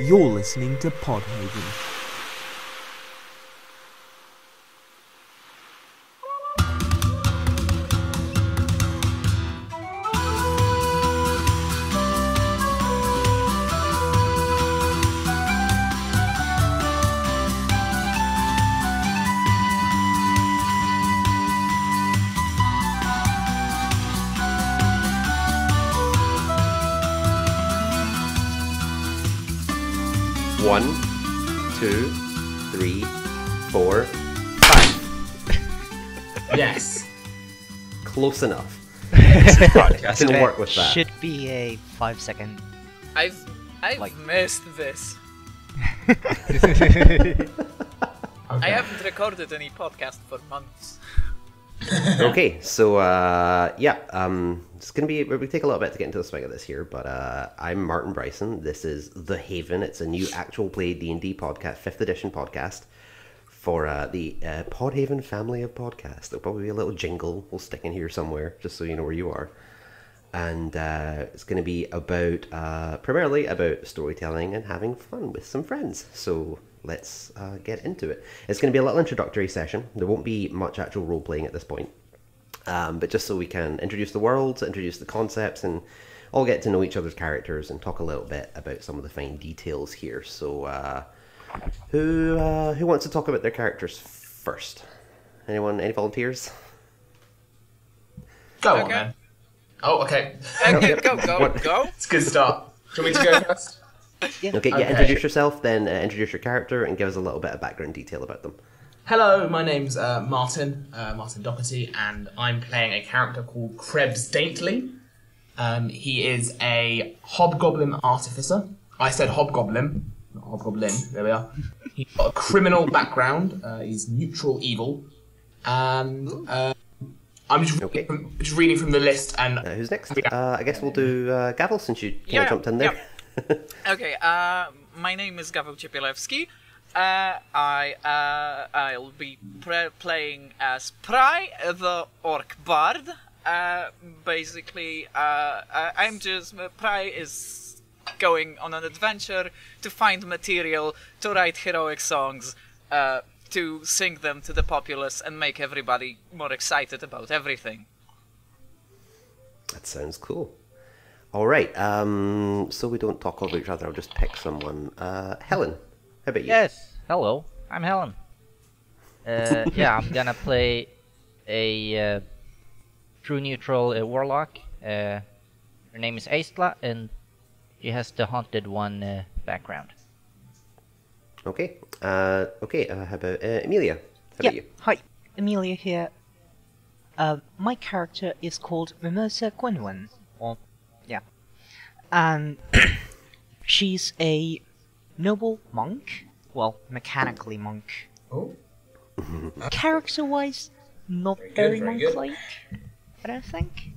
You're listening to Podhaven. I didn't work with that. Should be a five second. I've I've like... missed this. okay. I haven't recorded any podcast for months. okay, so uh, yeah, um, it's gonna be. We take a little bit to get into the swing of this here, but uh, I'm Martyn Bryson. This is the Haven. It's a new actual play D and D podcast, fifth edition podcast for uh, the uh, Podhaven family of podcasts. There'll probably be a little jingle we'll stick in here somewhere, just so you know where you are. And uh, it's going to be about uh, primarily about storytelling and having fun with some friends. So let's uh, get into it. It's going to be a little introductory session. There won't be much actual role playing at this point, um, but just so we can introduce the world, introduce the concepts, and all get to know each other's characters and talk a little bit about some of the fine details here. So uh, who uh, who wants to talk about their characters first? Anyone? Any volunteers? Go okay. on, man. Oh, okay. okay go, go, what? go. It's a good start. Do you want me to go first? yeah. Okay, yeah, okay. introduce yourself, then uh, introduce your character, and give us a little bit of background detail about them. Hello, my name's uh, Martin, uh, Martin Docherty, and I'm playing a character called Crebbs Daintley. Um, he is a hobgoblin artificer. I said hobgoblin not Hobgoblin. There we are. He's got a criminal background. Uh, he's neutral evil, and uh, I'm just, okay. reading from, just reading from the list. And uh, who's next? Uh, I guess we'll do uh, Gawel since you kind yeah, jumped in there. Yeah. okay. Uh, my name is Gawel Ciepielewski. Uh, I uh, I'll be pre- playing as Pry, the orc bard. Uh, basically, uh, I'm just Pry is going on an adventure to find material to write heroic songs, uh, to sing them to the populace and make everybody more excited about everything. That sounds cool. All right. Um, so we don't talk over each other. I'll just pick someone. Uh, Hellen, how about you? Yes. Hello. I'm Hellen. Uh, yeah, I'm gonna play a uh, true neutral uh, warlock. Uh, her name is Eistla, and she has the haunted one uh, background. Okay. Uh, okay. Uh, how about uh, Emilia? How yeah. about you? Hi, Emilia here. Uh, my character is called Mimosa Quinwynn. Or, yeah. And she's a noble monk. Well, mechanically monk. Oh. Character-wise, not very, very monk-like. I don't think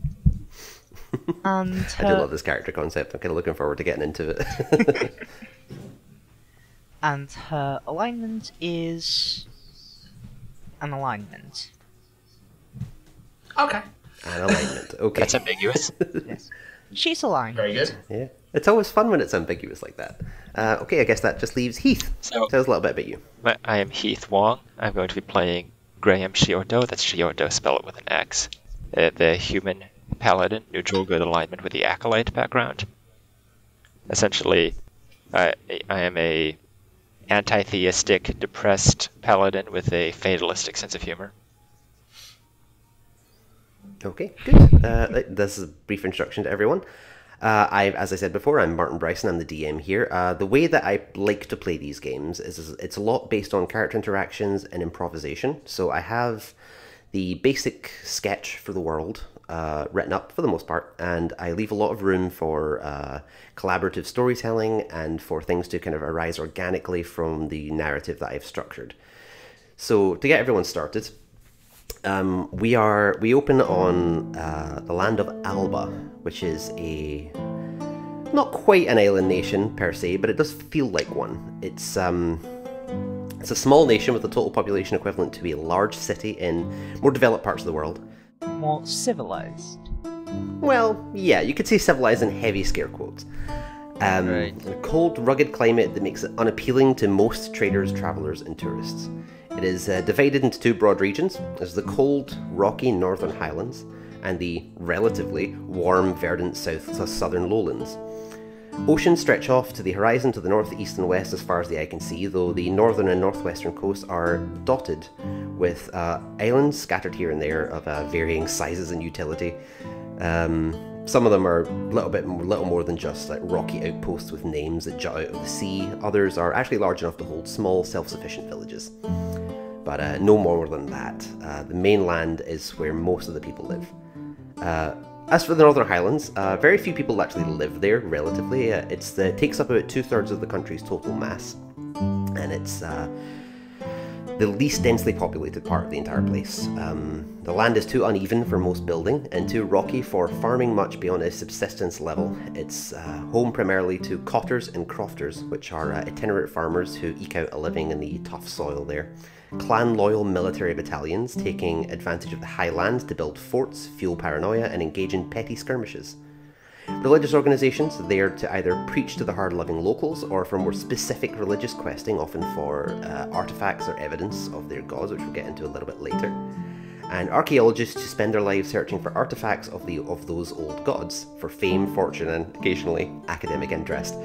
and her... I do love this character concept. I'm kind of looking forward to getting into it. and her alignment is an alignment. Okay. An alignment. Okay. That's ambiguous. yes. She's aligned. Very good. Yeah. It's always fun when it's ambiguous like that. Uh, okay, I guess that just leaves Heath. So, Tell us a little bit about you. I am Heath Wong. I'm going to be playing Graham Xioto. That's Xioto, spell it with an X. Uh, the human paladin, neutral good alignment with the acolyte background. Essentially, I, I am a anti-theistic, depressed paladin with a fatalistic sense of humor. Okay, good. Uh, this is a brief introduction to everyone. Uh, I, as I said before, I'm Martyn Bryson. I'm the DM here. Uh, the way that I like to play these games is, is, it's a lot based on character interactions and improvisation. So I have the basic sketch for the world uh, written up for the most part, and I leave a lot of room for uh, collaborative storytelling and for things to kind of arise organically from the narrative that I've structured. So to get everyone started, um, we are we open on uh, the land of Alba, which is a not quite an island nation per se, but it does feel like one. It's um, it's a small nation with a total population equivalent to a large city in more developed parts of the world more civilized. Well, yeah, you could say civilized in heavy scare quotes. Um, Right. A cold, rugged climate that makes it unappealing to most traders, travelers, and tourists. It is uh, divided into two broad regions. There's the cold, rocky northern highlands and the relatively warm, verdant south southern lowlands. Oceans stretch off to the horizon to the north, east, and west as far as the eye can see, though the northern and northwestern coasts are dotted with uh, islands scattered here and there of uh, varying sizes and utility. Um, some of them are a little bit more, little more than just like rocky outposts with names that jut out of the sea. Others are actually large enough to hold small, self-sufficient villages, but uh, no more than that. Uh, the mainland is where most of the people live. Uh, as for the Northern Highlands, uh, very few people actually live there. Relatively, uh, it's the, it takes up about two thirds of the country's total mass, and it's uh, the least densely populated part of the entire place. Um, the land is too uneven for most building and too rocky for farming much beyond a subsistence level. It's uh, home primarily to cotters and crofters, which are uh, itinerant farmers who eke out a living in the tough soil there. Clan loyal military battalions taking advantage of the high land to build forts, fuel paranoia, and engage in petty skirmishes. Religious organisations there to either preach to the hard loving locals or for more specific religious questing, often for uh, artifacts or evidence of their gods, which we'll get into a little bit later. And archaeologists who spend their lives searching for artifacts of the of those old gods for fame, fortune, and occasionally academic interest.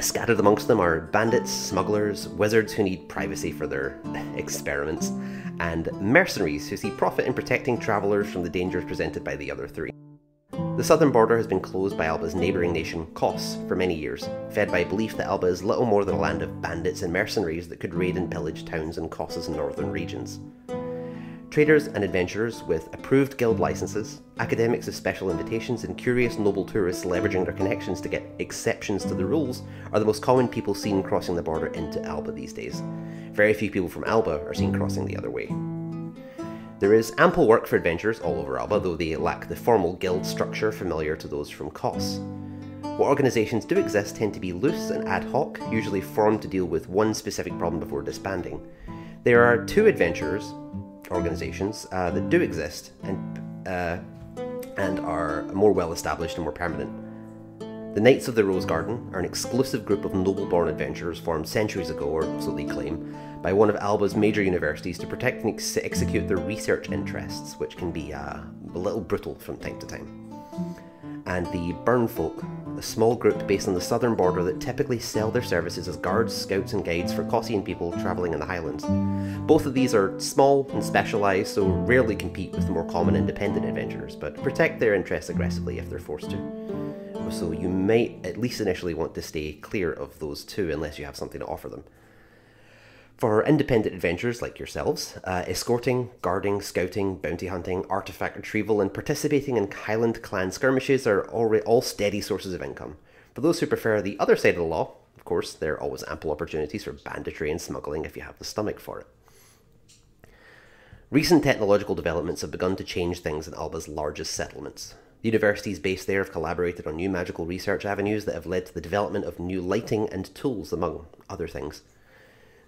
Scattered amongst them are bandits, smugglers, wizards who need privacy for their experiments, and mercenaries who see profit in protecting travellers from the dangers presented by the other three. The southern border has been closed by Alba's neighbouring nation, Kos, for many years, fed by belief that Alba is little more than a land of bandits and mercenaries that could raid and pillage towns in Kos's northern regions. Traders and adventurers with approved guild licenses, academics with special invitations, and curious noble tourists leveraging their connections to get exceptions to the rules are the most common people seen crossing the border into Alba these days. Very few people from Alba are seen crossing the other way. There is ample work for adventurers all over Alba, though they lack the formal guild structure familiar to those from Kos. What organisations do exist tend to be loose and ad hoc, usually formed to deal with one specific problem before disbanding. There are two adventurers organisations uh, that do exist and uh, and are more well established and more permanent. The Knights of the Rose Garden are an exclusive group of noble-born adventurers formed centuries ago, or so they claim, by one of Alba's major universities to protect and ex- execute their research interests, which can be uh, a little brutal from time to time and the Burn Folk, a small group based on the southern border that typically sell their services as guards, scouts, and guides for Cossian people travelling in the Highlands. Both of these are small and specialised, so rarely compete with the more common independent adventurers, but protect their interests aggressively if they're forced to. So you might at least initially want to stay clear of those two unless you have something to offer them. For independent adventurers like yourselves, uh, escorting, guarding, scouting, bounty hunting, artifact retrieval, and participating in Highland clan skirmishes are already all steady sources of income. For those who prefer the other side of the law, of course, there are always ample opportunities for banditry and smuggling if you have the stomach for it. Recent technological developments have begun to change things in Alba's largest settlements. The universities based there have collaborated on new magical research avenues that have led to the development of new lighting and tools, among other things.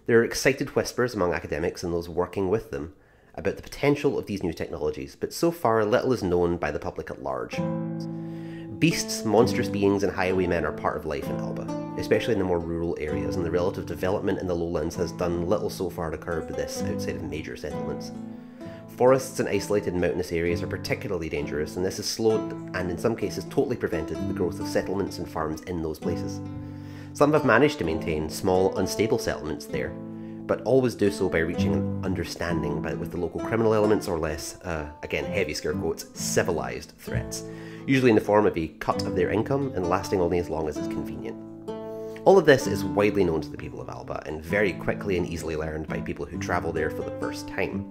There are excited whispers among academics and those working with them about the potential of these new technologies, but so far little is known by the public at large. Beasts, monstrous beings, and highwaymen are part of life in Alba, especially in the more rural areas, and the relative development in the lowlands has done little so far to curb this outside of major settlements. Forests and isolated mountainous areas are particularly dangerous, and this has slowed and in some cases totally prevented the growth of settlements and farms in those places. Some have managed to maintain small, unstable settlements there, but always do so by reaching an understanding with the local criminal elements or less, uh, again, heavy scare quotes, civilized threats, usually in the form of a cut of their income and lasting only as long as it's convenient. All of this is widely known to the people of Alba and very quickly and easily learned by people who travel there for the first time.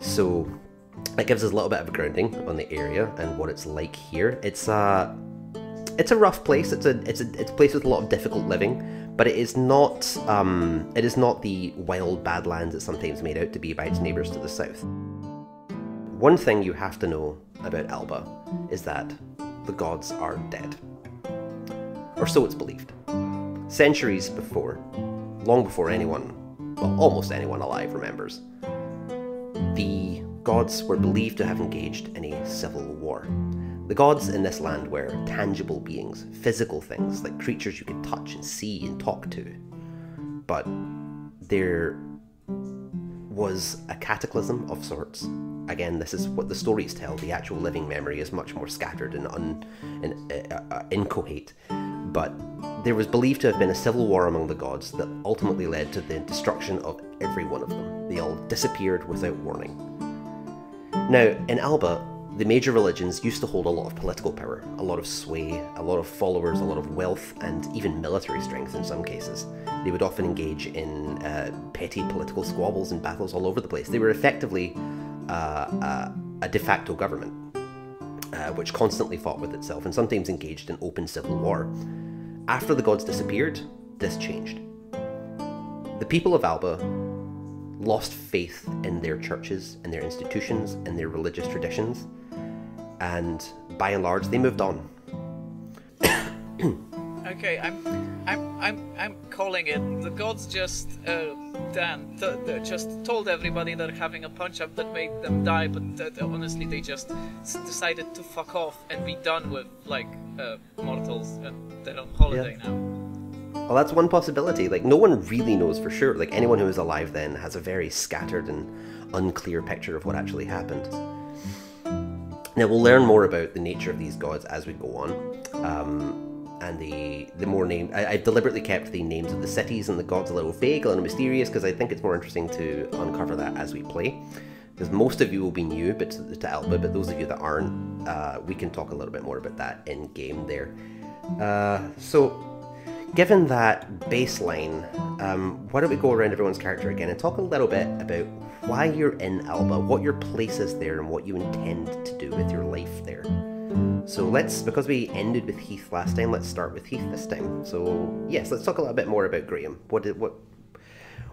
So, that gives us a little bit of a grounding on the area and what it's like here. It's a it's a rough place. It's a it's a it's a place with a lot of difficult living, but it is not um, it is not the wild badlands it's sometimes made out to be by its neighbours to the south. One thing you have to know about Alba is that the gods are dead, or so it's believed. Centuries before, long before anyone, well, almost anyone alive remembers, the gods were believed to have engaged in a civil war. The gods in this land were tangible beings, physical things, like creatures you could touch and see and talk to. But there was a cataclysm of sorts. Again, this is what the stories tell. The actual living memory is much more scattered and, un, and uh, uh, incoherent. But there was believed to have been a civil war among the gods that ultimately led to the destruction of every one of them. They all disappeared without warning. Now, in Alba, the major religions used to hold a lot of political power, a lot of sway, a lot of followers, a lot of wealth, and even military strength in some cases. They would often engage in uh, petty political squabbles and battles all over the place. They were effectively uh, uh, a de facto government, uh, which constantly fought with itself and sometimes engaged in open civil war. After the gods disappeared, this changed. The people of Alba lost faith in their churches, in their institutions, in their religious traditions, and by and large, they moved on. Okay, I'm, I'm, I'm, I'm calling it. The gods just, uh, Dan, th- th- just told everybody they're having a punch up that made them die, but honestly, they just s- decided to fuck off and be done with like uh, mortals, and they're on holiday now. Well, that's one possibility. Like, no one really knows for sure. Like, anyone who was alive then has a very scattered and unclear picture of what actually happened. Now, we'll learn more about the nature of these gods as we go on. Um, and the the more name, I, I deliberately kept the names of the cities and the gods a little vague, a little mysterious, because I think it's more interesting to uncover that as we play. Because most of you will be new, but to, to Alba, but those of you that aren't, uh, we can talk a little bit more about that in game there. Uh, so, given that baseline, um, why don't we go around everyone's character again and talk a little bit about why you're in Alba, what your place is there, and what you intend to do with your life there. So let's, because we ended with Heath last time, let's start with Heath this time. So yes, let's talk a little bit more about Graham. What did what?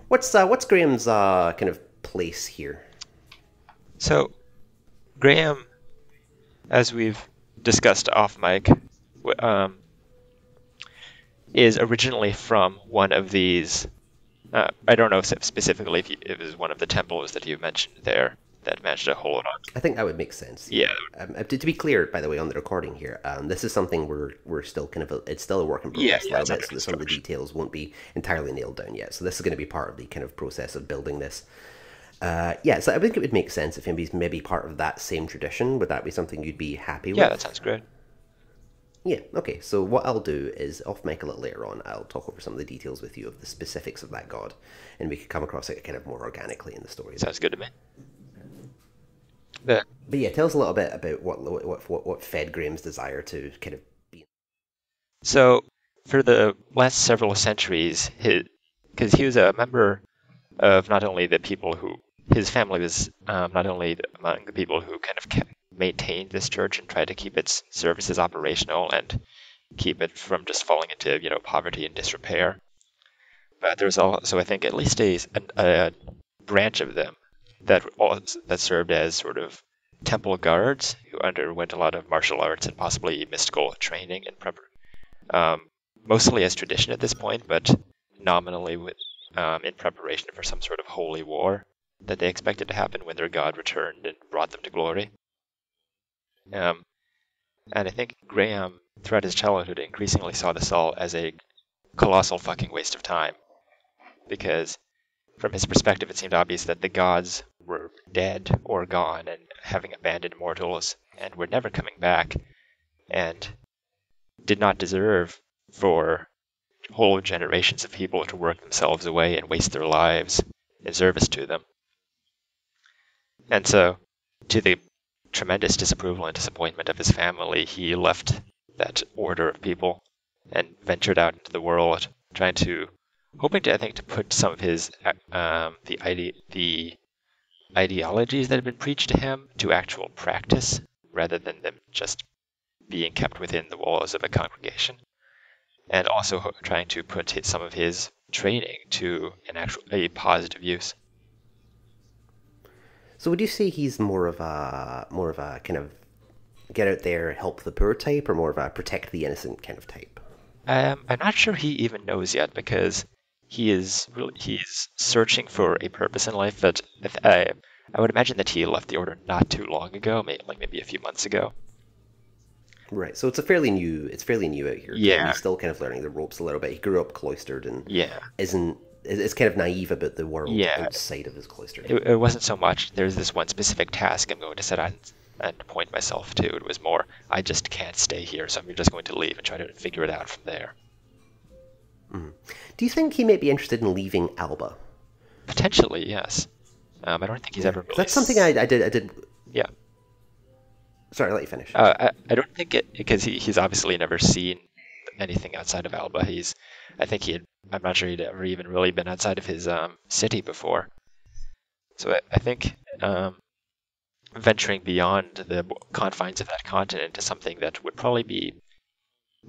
What's uh, what's Graham's uh, kind of place here? So, Graham, as we've discussed off mic, um, is originally from one of these. Uh, I don't know if specifically if, you, if it was one of the temples that you mentioned there that managed to hold on. I think that would make sense. Yeah. Um, uh, to, to be clear, by the way, on the recording here, um, this is something we're we're still kind of a, it's still a work in progress. yeah, little bit, so some of the details won't be entirely nailed down yet. So this is going to be part of the kind of process of building this. Uh, yeah, so I think it would make sense if he's maybe part of that same tradition. Would that be something you'd be happy with? Yeah, that sounds great. Yeah, okay. So what I'll do is off mic a little later on, I'll talk over some of the details with you of the specifics of that god, and we can come across it kind of more organically in the story. Sounds good to me. The, But yeah, tell us a little bit about what what what, what fed Graham's desire to kind of be. So, for the last several centuries, because he was a member of not only the people who his family was um, not only among the people who kind of kept, maintained this church and tried to keep its services operational and keep it from just falling into you know poverty and disrepair, but there was also I think at least a, a branch of them that that served as sort of temple guards who underwent a lot of martial arts and possibly mystical training and prep, um, mostly as tradition at this point, but nominally with, um, in preparation for some sort of holy war that they expected to happen when their god returned and brought them to glory. Um, and I think Graham, throughout his childhood, increasingly saw this all as a colossal fucking waste of time. Because from his perspective, it seemed obvious that the gods were dead or gone and having abandoned mortals and were never coming back and did not deserve for whole generations of people to work themselves away and waste their lives in service to them. And so, to the tremendous disapproval and disappointment of his family, he left that order of people and ventured out into the world, trying to, hoping to, I think, to put some of his um, the ide- the ideologies that had been preached to him to actual practice, rather than them just being kept within the walls of a congregation, and also trying to put his, some of his training to an actual a positive use. So would you say he's more of a more of a kind of get out there, help the poor type, or more of a protect the innocent kind of type? Um, I'm not sure he even knows yet because he is really he's searching for a purpose in life. But if, I I would imagine that he left the order not too long ago, maybe like maybe a few months ago. Right. So it's a fairly new. It's fairly new out here. Yeah. He's still kind of learning the ropes a little bit. He grew up cloistered and Yeah. isn't. Is kind of naive about the world Yeah. outside of his cloister. It, it wasn't so much there's this one specific task I'm going to set on and point myself to. It was more I just can't stay here, so I'm just going to leave and try to figure it out from there. Do you think he may be interested in leaving Alba? Potentially, yes. Um, I don't think he's ever really. That's something I, I did. I did. Yeah. Sorry, I'll let you finish. Uh, I, I don't think it because he, he's obviously never seen anything outside of Alba. He's, I think he had. I'm not sure he'd ever even really been outside of his um, city before. So I, I think um, venturing beyond the confines of that continent is something that would probably be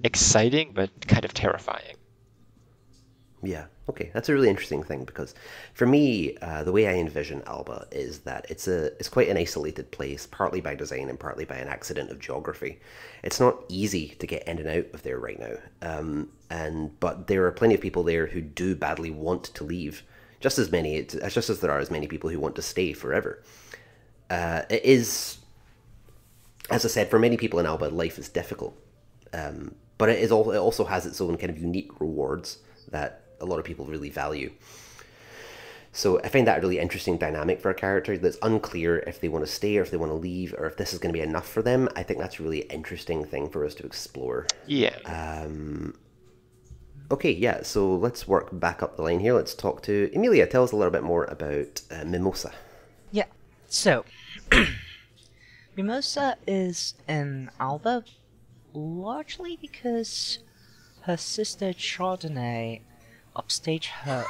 exciting but kind of terrifying. Yeah, okay, that's a really interesting thing because for me, uh, the way I envision Alba is that it's a it's quite an isolated place, partly by design and partly by an accident of geography. It's not easy to get in and out of there right now, um, and but there are plenty of people there who do badly want to leave, just as many just as there are as many people who want to stay forever. Uh, it is, as I said, for many people in Alba, life is difficult um, but it is all, it also has its own kind of unique rewards that a lot of people really value. So I find that a really interesting dynamic for a character that's unclear if they want to stay or if they want to leave or if this is going to be enough for them. I think that's a really interesting thing for us to explore. Yeah. Um, okay, yeah. So let's work back up the line here. Let's talk to Emilia. Tell us a little bit more about uh, Mimosa. Yeah. So, Mimosa is an Alba largely because her sister Chardonnay upstaged her.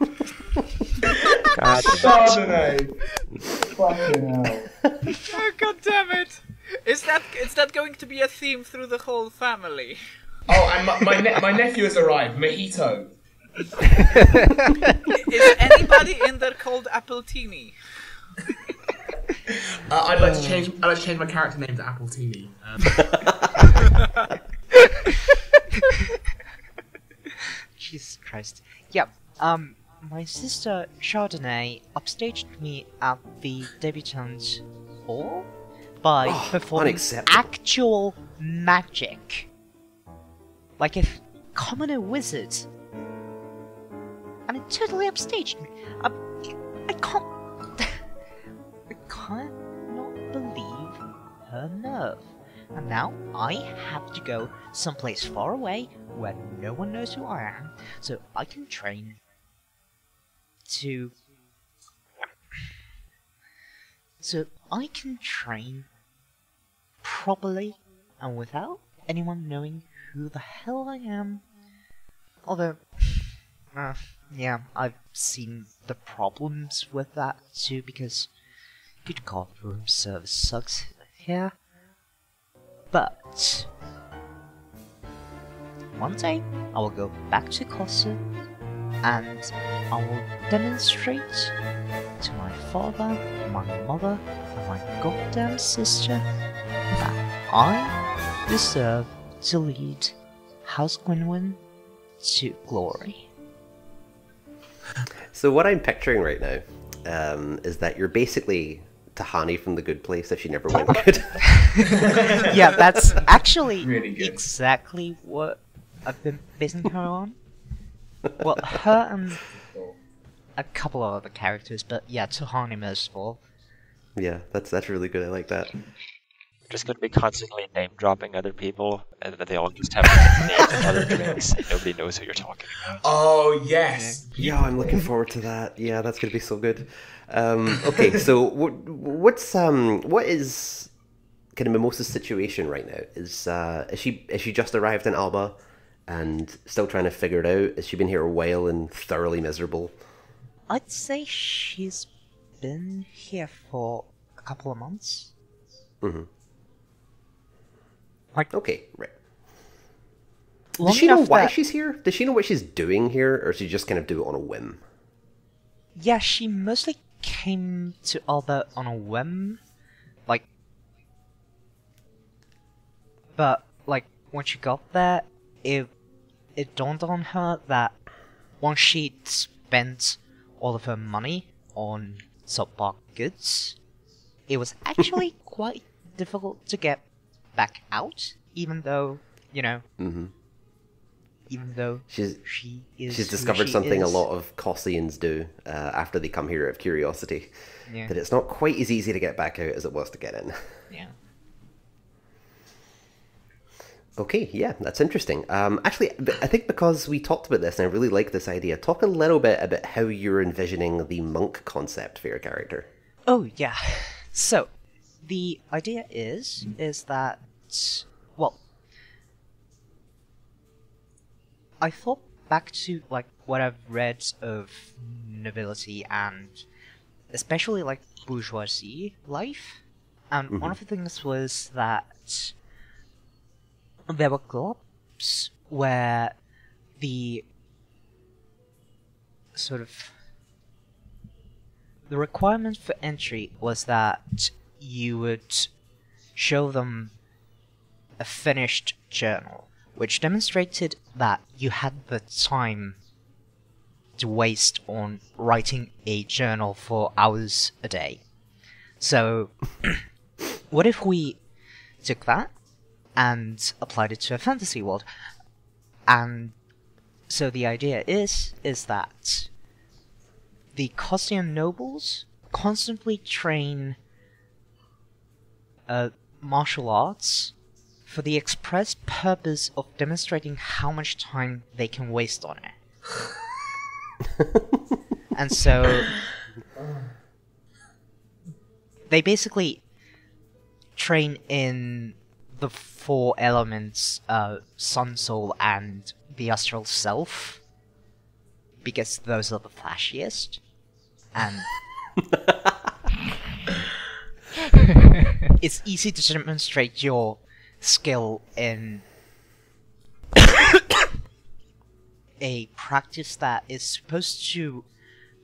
God, Chardonnay. Fucking hell. Oh, God damn it! Is that is that going to be a theme through the whole family? Oh, and my my, ne- my nephew has arrived. Mojito. Is anybody in there called Appletini? Uh, I'd like to change. I'd like to change my character name to Appletini. Um, Jesus Christ. Yep. Um, my sister Chardonnay upstaged me at the debutante ball by Oh, performing actual magic. Like a commoner wizard. And it totally upstaged me. I, I can't. I can't not believe her nerve. And now I have to go someplace far away where no one knows who I am, so I can train to. So I can train properly and without anyone knowing who the hell I am. Although, uh, yeah, I've seen the problems with that too because good god, room service sucks here. But one day I will go back to Kosovo and I will demonstrate to my father, my mother, and my goddamn sister that I deserve to lead House Quinwynn to glory. So what I'm picturing right now um, is that you're basically Tahani from The Good Place that she never went good. yeah, that's actually Really exactly what I've been basing her on. Well, her and a couple of other characters, but yeah, Tahani most of all. yeah, that's that's really good. I like that. Just going to be constantly name dropping other people, and that they all just have different names and other drinks, and nobody knows who you're talking about. oh yes. Yeah, I'm looking forward to that. Yeah, that's gonna be so good. Um, okay, so what, what's um what is kind of Mimosa's situation right now? Is uh is she is she just arrived in Alba and still trying to figure it out? Has she been here a while and thoroughly miserable? I'd say she's been here for a couple of months. Mhm. Like Okay, right. Does she know why that- she's here? Does she know what she's doing here, or does she just kind of do it on a whim? Yeah, she mostly came to Alba on a whim. Like. But, like, when she got there, it, it dawned on her that once she'd spent all of her money on subpar goods, it was actually quite difficult to get back out, even though you know, hmm even though She's she is. she's discovered she something a lot of Kossians do uh, after they come here out of curiosity. Yeah. That it's not quite as easy to get back out as it was to get in. Yeah. Okay, yeah, that's interesting. Um, actually, I think because we talked about this and I really like this idea, talk a little bit about how you're envisioning the monk concept for your character. Oh yeah. So, the idea is mm-hmm. is that well, I thought back to like what I've read of nobility and especially like bourgeoisie life, and one mm-hmm. of the things was that there were clubs where the sort of the requirement for entry was that you would show them a finished journal, which demonstrated that you had the time to waste on writing a journal for hours a day. So, what if we took that and applied it to a fantasy world? And so the idea is is that the Kossian nobles constantly train uh, martial arts for the express purpose of demonstrating how much time they can waste on it. and so they basically train in the four elements uh, sun soul and the astral self because those are the flashiest and it's easy to demonstrate your skill in a practice that is supposed to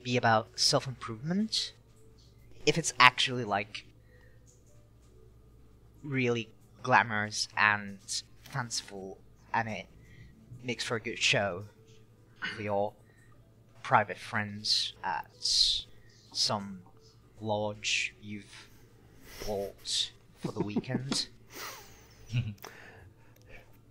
be about self improvement if it's actually like really glamorous and fanciful and it makes for a good show for your private friends at some lodge you've bought for the weekend.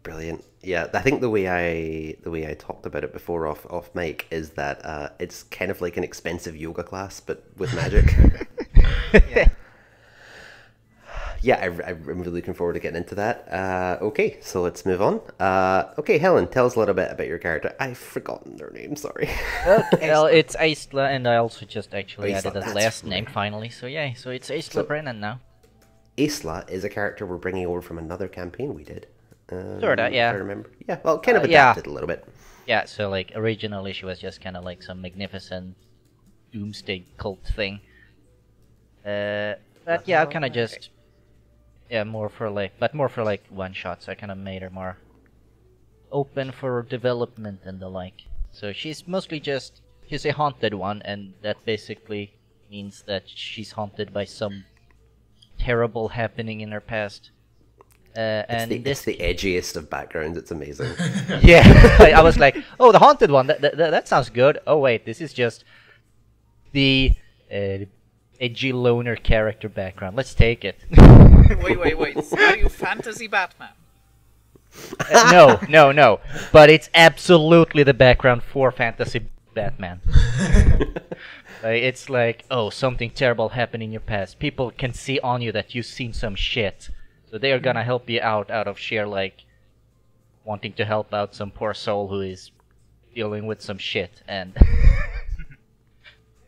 Brilliant. Yeah, I think the way I the way I talked about it before off off mic is that uh, it's kind of like an expensive yoga class, but with magic. yeah. Yeah, I, I'm really looking forward to getting into that. Uh, okay, so let's move on. Uh, okay, Hellen, tell us a little bit about your character. I've forgotten their name. Sorry. well, it's Eistla, and I also just actually Eistla, added a last right. name finally. So yeah, so it's Eistla So- Brennan now. Isla is a character we're bringing over from another campaign we did. Um, Sorta, yeah. I remember. Yeah, well, kind of Uh, yeah. adapted a little bit. Yeah, so like originally she was just kind of like some magnificent doomsday cult thing. Uh, but yeah, I kind of just yeah more for like, but more for like one shots. So I kind of made her more open for development and the like. So she's mostly just she's a haunted one, and that basically means that she's haunted by some terrible happening in her past. Uh, It's and the, this it's the edgiest of backgrounds. It's amazing. yeah, I I was like, oh, the haunted one. That, that, that sounds good. Oh wait, this is just the uh, edgy loner character background. Let's take it. wait, wait, wait. Are you fantasy Batman? Uh, no, no, no. But it's absolutely the background for fantasy Batman. Like, it's like, oh, something terrible happened in your past. People can see on you that you've seen some shit, so they are gonna help you out out of sheer like wanting to help out some poor soul who is dealing with some shit, and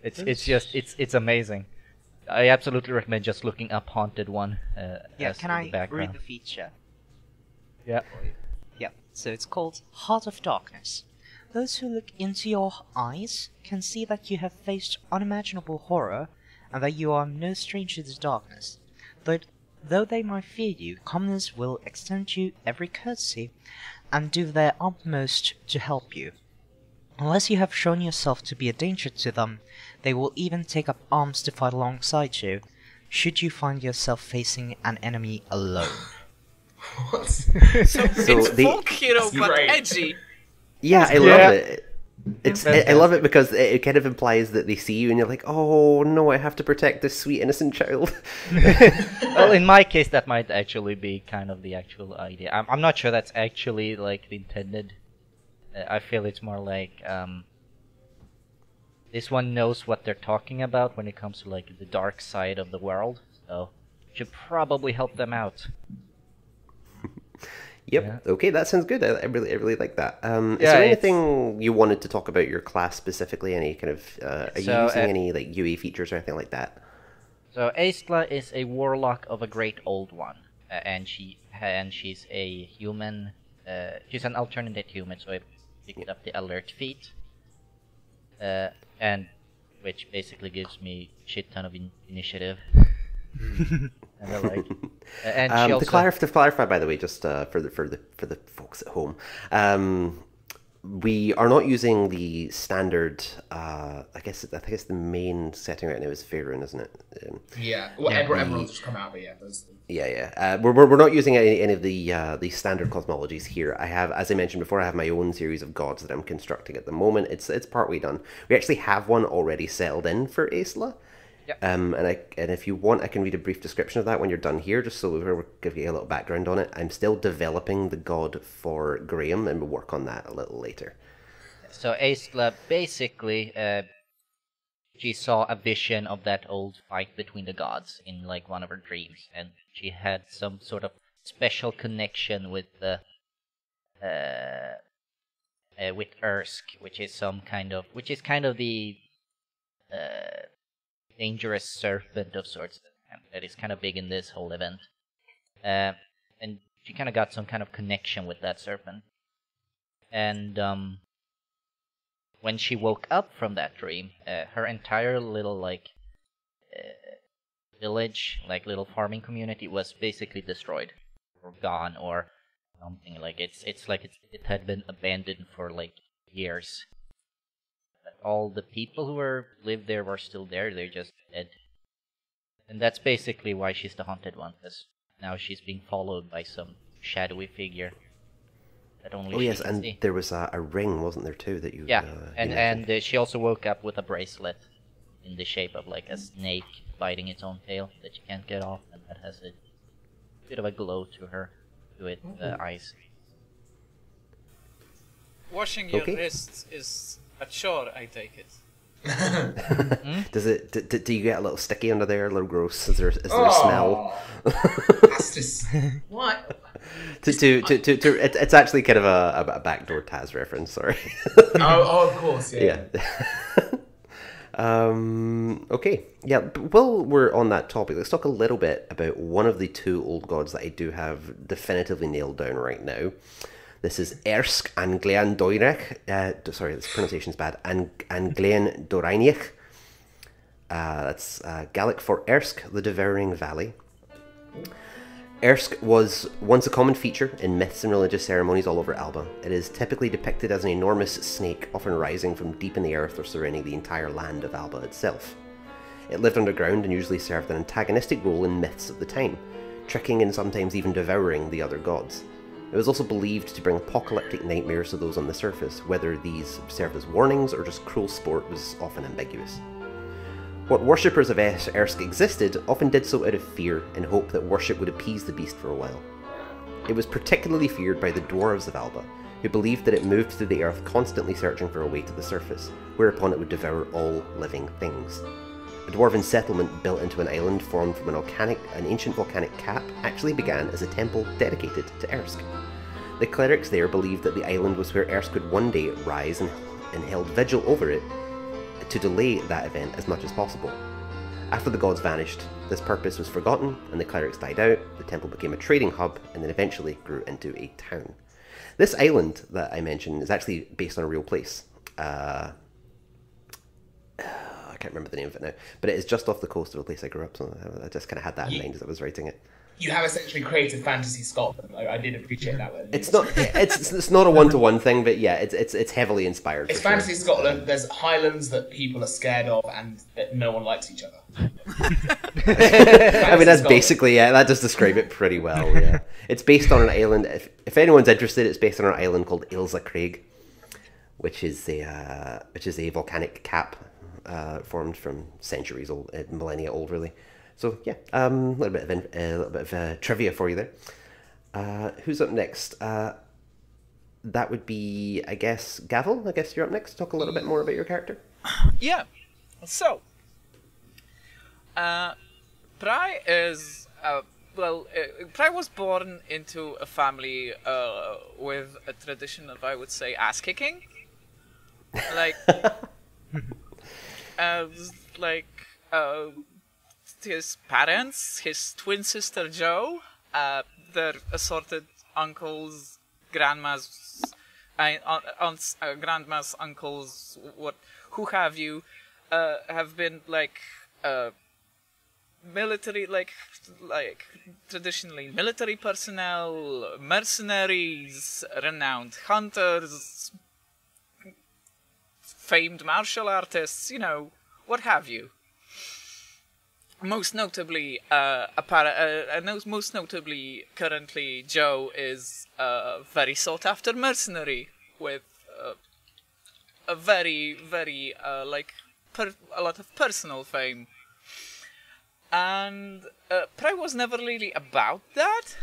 it's it's just it's it's amazing. I absolutely recommend just looking up haunted one. Uh, Yeah, can I read the feature? Yeah. Yeah, So it's called Heart of Darkness. Those who look into your eyes can see that you have faced unimaginable horror and that you are no stranger to darkness. Though, though they might fear you, commoners will extend you every courtesy and do their utmost to help you. Unless you have shown yourself to be a danger to them, they will even take up arms to fight alongside you, should you find yourself facing an enemy alone. What? So, it's the- folk hero, but Great. edgy. Yeah, I Yeah. love it. It's, I, I love it because it, it kind of implies that they see you and you're like, oh no, I have to protect this sweet innocent child. well, in my case, that might actually be kind of the actual idea. I'm, I'm not sure that's actually like the intended. Uh, I feel it's more like um, this one knows what they're talking about when it comes to like the dark side of the world, so should probably help them out. Yep. Yeah. Okay, that sounds good. I, I really, I really like that. Um, is Yeah, there it's- anything you wanted to talk about your class specifically? Any kind of, uh, are you using uh, any like UA features or anything like that? So Eistla is a warlock of a great old one, uh, and she and she's a human. Uh, she's an alternate human, so I picked up the alert feat, uh, and which basically gives me shit ton of in- initiative. and I like. And she Um, also to, clarify, to clarify, by the way, just uh, for the for the for the folks at home, um, we are not using the standard. Uh, I guess I think it's the main setting right now is Faerun, isn't it? Um, Yeah. Well, everyone, everyone's just come out, but yeah, those. Yeah, yeah. Uh, we're, we're, we're not using any, any of the uh, the standard cosmologies here. I have, as I mentioned before, I have my own series of gods that I'm constructing at the moment. It's it's partway done. We actually have one already settled in for Eistla. Yep. Um, and I and if you want, I can read a brief description of that when you're done here, just so we'll give you a little background on it. I'm still developing the god for Graham, and we'll work on that a little later. So Eistla basically, uh, she saw a vision of that old fight between the gods in like one of her dreams, and she had some sort of special connection with the, uh, uh, with Ersk, which is some kind of, which is kind of the, uh, dangerous serpent of sorts that, is kind of big in this whole event, uh, and she kind of got some kind of connection with that serpent, and um when she woke up from that dream, uh, her entire little like uh, village, like little farming community, was basically destroyed or gone or something. Like it's it's like it's, it had been abandoned for like years. But all the people who were lived there were still there. They're just dead. And that's basically why she's the haunted one, because now she's being followed by some shadowy figure that only Oh yes, and see. there was a, a ring, wasn't there too, that you? Yeah, uh, and you and uh, she also woke up with a bracelet in the shape of like a snake biting its own tail that you can't get off, and that has a bit of a glow to her, to its uh, eyes. Washing your Okay. wrists is a chore, I take it. Does it? Do, do- do you get a little sticky under there? A little gross? Is there? Is there a smell? That's just what? to, to, to, to, to it, it's actually kind of a, a, a backdoor Taz reference. Sorry. Oh, oh, of course, yeah. yeah. Um. Okay. Yeah. But while we're on that topic, let's talk a little bit about one of the two old gods that I do have definitively nailed down right now. This is Ersk Anglean Doirech. Uh, sorry, this pronunciation's bad. Ang- Anglean Doreinich. Uh, that's uh, Gaelic for Ersk, the Devouring Valley. Ersk was once a common feature in myths and religious ceremonies all over Alba. It is typically depicted as an enormous snake, often rising from deep in the earth or surrounding the entire land of Alba itself. It lived underground and usually served an antagonistic role in myths of the time, tricking and sometimes even devouring the other gods. It was also believed to bring apocalyptic nightmares to those on the surface, whether these served as warnings or just cruel sport was often ambiguous. What worshippers of Ersk existed often did so out of fear in hope that worship would appease the beast for a while. It was particularly feared by the dwarves of Alba, who believed that it moved through the earth constantly searching for a way to the surface, whereupon it would devour all living things. A dwarven settlement built into an island formed from an, volcanic, an ancient volcanic cap actually began as a temple dedicated to Ersk. The clerics there believed that the island was where Ersk would one day rise and, and held vigil over it to delay that event as much as possible. After the gods vanished, this purpose was forgotten and the clerics died out, the temple became a trading hub and then eventually grew into a town. This island that I mentioned is actually based on a real place. Uh, I can't remember the name of it now, but it is just off the coast of a place I grew up, so I just kind of had that in mind as I was writing it. You have essentially created fantasy Scotland. I, I did appreciate that. One. It's not it's it's not a one to one thing, but yeah, it's it's it's heavily inspired. It's for sure. fantasy Scotland. There's highlands that people are scared of, and that no one likes each other. I mean, that's Scotland. basically yeah. That does describe it pretty well. Yeah, it's based on an island. If, if anyone's interested, it's based on an island called Ailsa Craig, which is a uh, which is a volcanic cap uh, formed from centuries old, uh, millennia old, really. So yeah, um, a little bit of in, a little bit of uh, trivia for you there. Uh, who's up next? Uh, that would be, I guess, Gawel. I guess you're up next. Talk a little bit more about your character. Yeah. So, uh, Pry is uh, well. Uh, Pry was born into a family uh, with a tradition of, I would say, ass kicking. Like, uh, like uh, his parents, his twin sister Joe, uh, their assorted uncles, grandmas, uh, aunts, uh, grandmas, uncles, what, who have you, uh, have been like uh, military, like like traditionally military personnel, mercenaries, renowned hunters, famed martial artists, you know, what have you. Most notably, uh, uh, uh, most notably, currently Joe is a very sought after mercenary with uh, a very, very uh, like per- a lot of personal fame. And uh, was never really about that.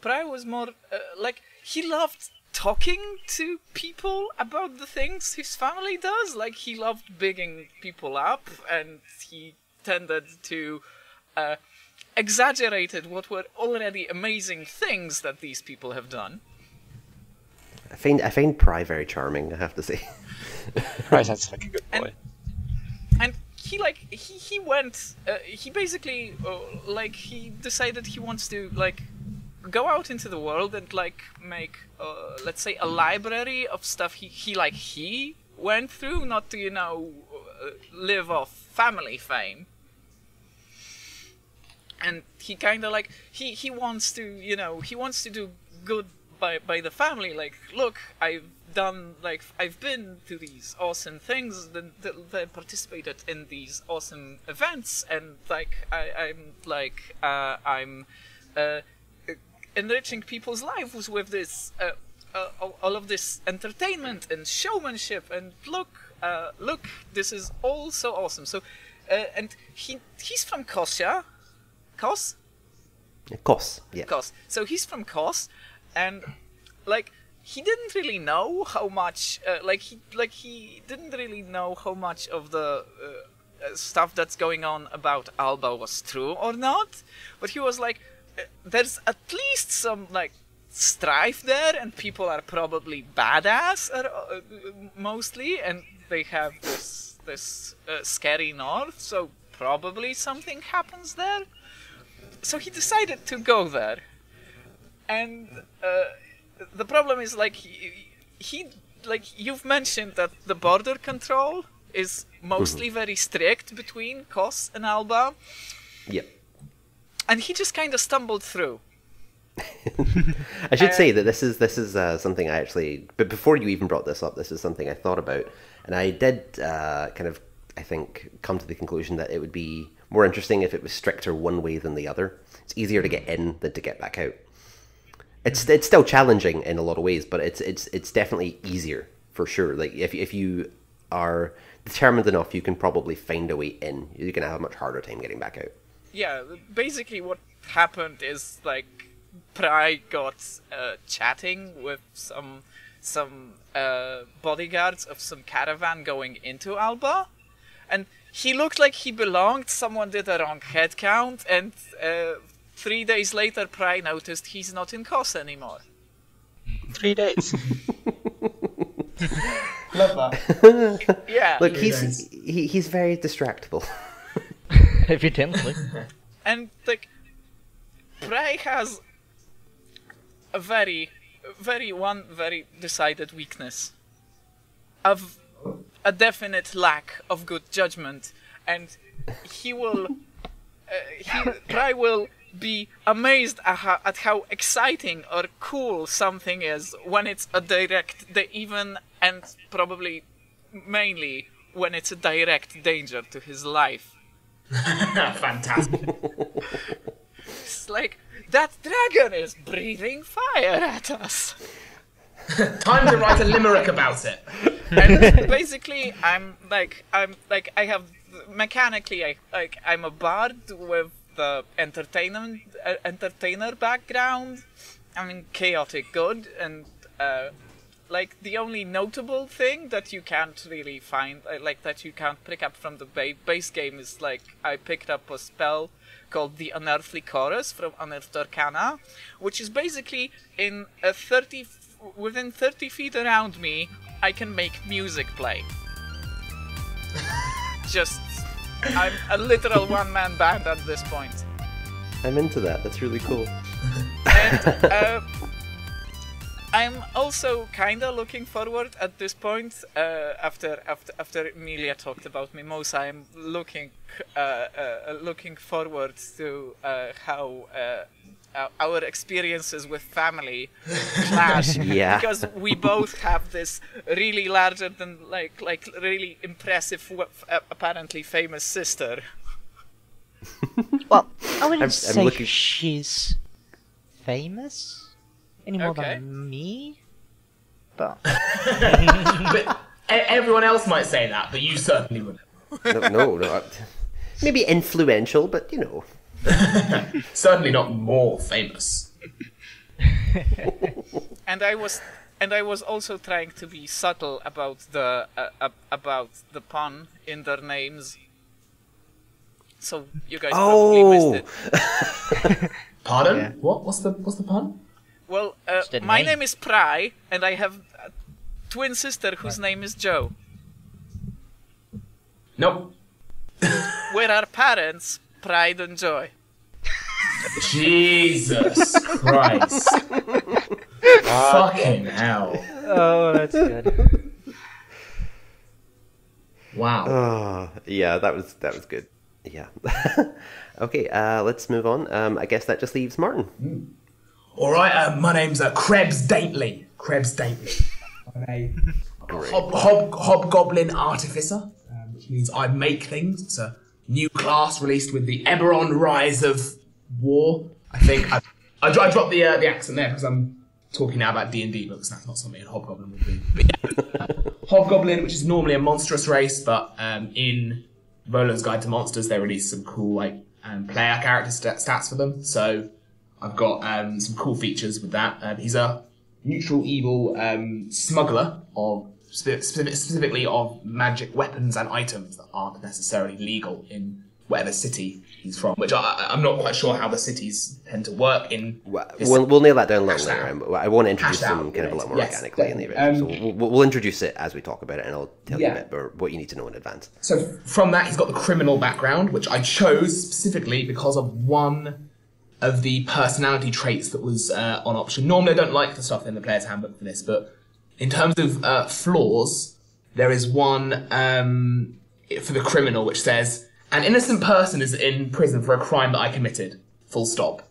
Pry was more uh, like he loved talking to people about the things his family does. Like he loved bigging people up, and he tended to uh, exaggerated what were already amazing things that these people have done. I find I find Pry very charming. I have to say. Right, sounds like a good boy. and he like he he went uh, he basically uh, like he decided he wants to like go out into the world and like make uh, let's say a library of stuff he he like he went through not to you know uh, live off family fame and he kind of like he he wants to you know he wants to do good by by the family. Like look i've done like i've been to these awesome things that, that, participated in these awesome events. And like I, i'm like uh, i'm uh, enriching people's lives with this uh, uh, all- of this entertainment and showmanship. And look uh, look this is all so awesome. So uh, and he he's from Koscia Kos Kos, yeah. Kos. So he's from Kos, and like he didn't really know how much, uh, like he like he didn't really know how much of the uh, uh, stuff that's going on about Alba was true or not. But he was like, uh, there's at least some like strife there, and people are probably badass, uh, uh, mostly, and they have this this uh, scary north. So probably something happens there so he decided to go there. And uh, the problem is like he, he like you've mentioned that the border control is mostly very strict between Kos and Alba. Yep. and he just kind of stumbled through. I should say that this is this is uh, something I actually, but before you even brought this up, this is something I thought about, and I did uh, kind of, I think, come to the conclusion that it would be more interesting if it was stricter one way than the other. It's easier to get in than to get back out. It's it's still challenging in a lot of ways, but it's it's it's definitely easier for sure. Like if if you are determined enough, you can probably find a way in. You're gonna have a much harder time getting back out. yeah basically what happened is like Pry got uh, chatting with some some uh, bodyguards of some caravan going into Alba, and he looked like he belonged. Someone did a wrong head count, and uh, three days later, Pry noticed he's not in Kos anymore. Three days. Love that. Yeah, Look, Three he's days. he, he's very distractible. Evidently. and like Prey has a very, very one very decided weakness of a definite lack of good judgment, and he will, uh, he Prey will be amazed at how, at how exciting or cool something is when it's a direct, the even and probably mainly when it's a direct danger to his life. Fantastic. It's like that dragon is breathing fire at us. Time to write a limerick about it. And basically i'm like i'm like i have mechanically I, like i'm a bard with the entertainment uh, entertainer background. I mean chaotic good and uh like the only notable thing that you can't really find uh, like that you can't pick up from the ba- base game is like i picked up a spell called the unearthly chorus from unearthed arcana which is basically in a 30 f- within 30 feet around me i can make music play just i'm a literal one-man band at this point I'm into that. That's really cool. and uh, I'm also kind of looking forward at this point. Uh, after after after Emilia talked about Mimosa, I'm looking uh, uh, looking forward to uh, how. Uh, our- our experiences with family clash Yeah. because we both have this really larger than like like really impressive w- uh, apparently famous sister Well, I wouldn't I'm- I'm say looking- she's famous any more Okay. than me. But But everyone else might say that, but you certainly wouldn't. No, no, no. I- Maybe influential, but you know. Certainly not more famous. and I was and I was also trying to be subtle about the uh, uh, about the pun in their names. So you guys probably Oh, missed it. Pardon? Yeah. What? What's the What's the pun? Well, uh, my name. name is Pry, and I have a twin sister whose name is Joe. Nope. We're our parents, pride and joy. Jesus Christ. Fucking hell. Oh, that's good. Wow. Oh, yeah, that was that was good. Yeah. okay, uh, let's move on. Um, I guess that just leaves Martin. All right, uh, my name's uh, Crebbs Daintley. Crebbs Daintley. I'm a hob, hob, hobgoblin artificer, um, which means I make things. It's a new class released with the Eberron Rise of War. I think I, I, I dropped the uh, the accent there because I'm talking now about D and D books. That's not something a hobgoblin would be. Yeah, hobgoblin, which is normally a monstrous race, but um, in Volo's Guide to Monsters, they released some cool like um, player character st- stats for them. So I've got um, some cool features with that. Um, he's a neutral evil um, smuggler of specifically of magic weapons and items that aren't necessarily legal in whatever city he's from. Which I, I'm not quite sure how the cities tend to work in. We'll, we'll nail that down a little later. out. I want to introduce them out, kind of a little more Yes, organically in the event. Um, so we'll, we'll introduce it as we talk about it, and I'll tell you a bit about what you need to know in advance. So from that, he's got the criminal background, which I chose specifically because of one of the personality traits that was uh, on option. Normally, I don't like the stuff in the player's handbook for this, but in terms of uh, flaws, there is one um, for the criminal which says an innocent person is in prison for a crime that I committed. Full stop.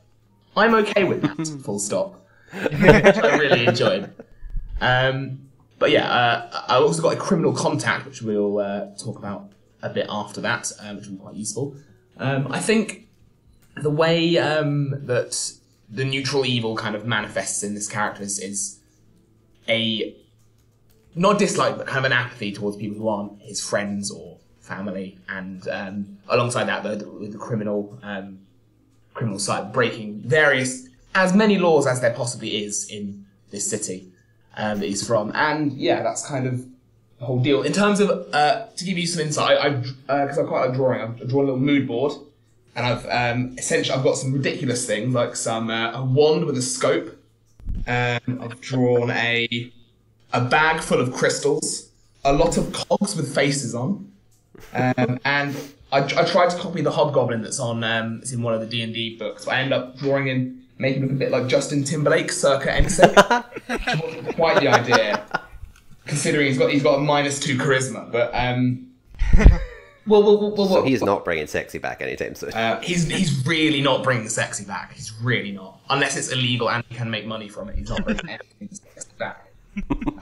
I'm okay with that. full stop. which I really enjoyed. Um, but yeah, uh, I also got a criminal contact, which we'll uh, talk about a bit after that, um, which will be quite useful. Um, I think the way um, that the neutral evil kind of manifests in this character is, is a not dislike, but kind of an apathy towards people who aren't his friends or family, and um, alongside that, the, the, criminal um, criminal side, breaking various as many laws as there possibly is in this city um, that he's from, and yeah, that's kind of the whole deal. In terms of uh, to give you some insight, I because I quite like drawing, I've drawn a little mood board, and I've um, essentially I've got some ridiculous things like some uh, a wand with a scope. Um, I've drawn a a bag full of crystals, a lot of cogs with faces on, um, and I, I tried to copy the hobgoblin that's on um, it's in one of the D and D books, but I end up drawing in making him look a bit like Justin Timberlake, circa NSYNC. which wasn't quite the idea, considering he's got he's got a minus two charisma. But um, well, well, well, well, So he's not bringing sexy back anytime soon. uh, he's he's really not bringing sexy back. He's really not, unless it's illegal and he can make money from it. He's not bringing anything.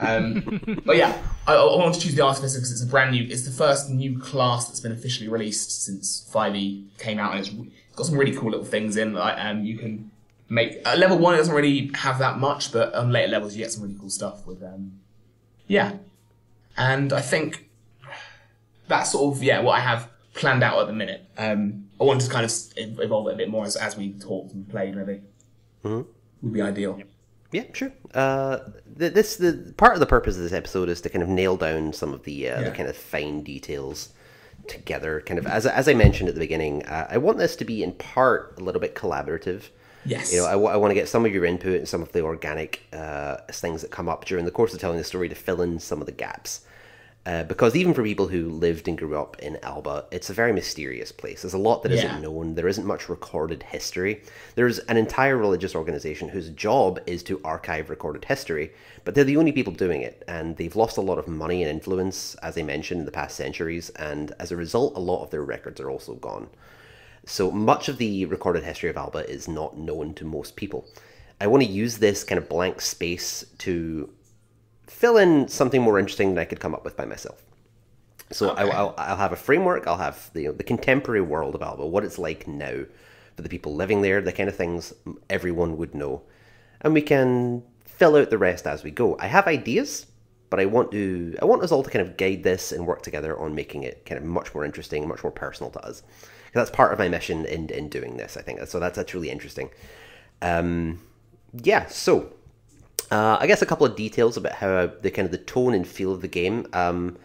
Um, but yeah, I, I want to choose the artificer because it's a brand new. It's the first new class that's been officially released since 5e came out, and it's got some really cool little things in. Like um, you can make uh, level one. It doesn't really have that much, but on later levels you get some really cool stuff with um, yeah. And I think that's sort of yeah what I have planned out at the minute. Um, I want to kind of evolve it a bit more as, as we talk and play. Maybe would be ideal. Yeah, sure. Uh, the, this the part of the purpose of this episode is to kind of nail down some of the uh, the kind of fine details together. Kind of as as I mentioned at the beginning, uh, I want this to be in part a little bit collaborative. Yes. You know, I, want to get some of your input and some of the organic uh, things that come up during the course of telling the story to fill in some of the gaps. Uh, because even for people who lived and grew up in Alba, it's a very mysterious place. There's a lot that Yeah. not known. There isn't much recorded history. There's an entire religious organization whose job is to archive recorded history, but they're the only people doing it, and they've lost a lot of money and influence, as I mentioned, in the past centuries, and as a result, a lot of their records are also gone. So much of the recorded history of Alba is not known to most people. I want to use this kind of blank space to fill in something more interesting than I could come up with by myself. So I, will I'll have a framework. I'll have the, you know, the contemporary world of Alba, what it's like now for the people living there, the kind of things everyone would know, and we can fill out the rest as we go. I have ideas, but I want to I want us all to kind of guide this and work together on making it kind of much more interesting, much more personal to us. that's part of my mission in in doing this. I think so. That's that's really interesting. Um, yeah. So uh, I guess a couple of details about how the kind of the tone and feel of the game. Um,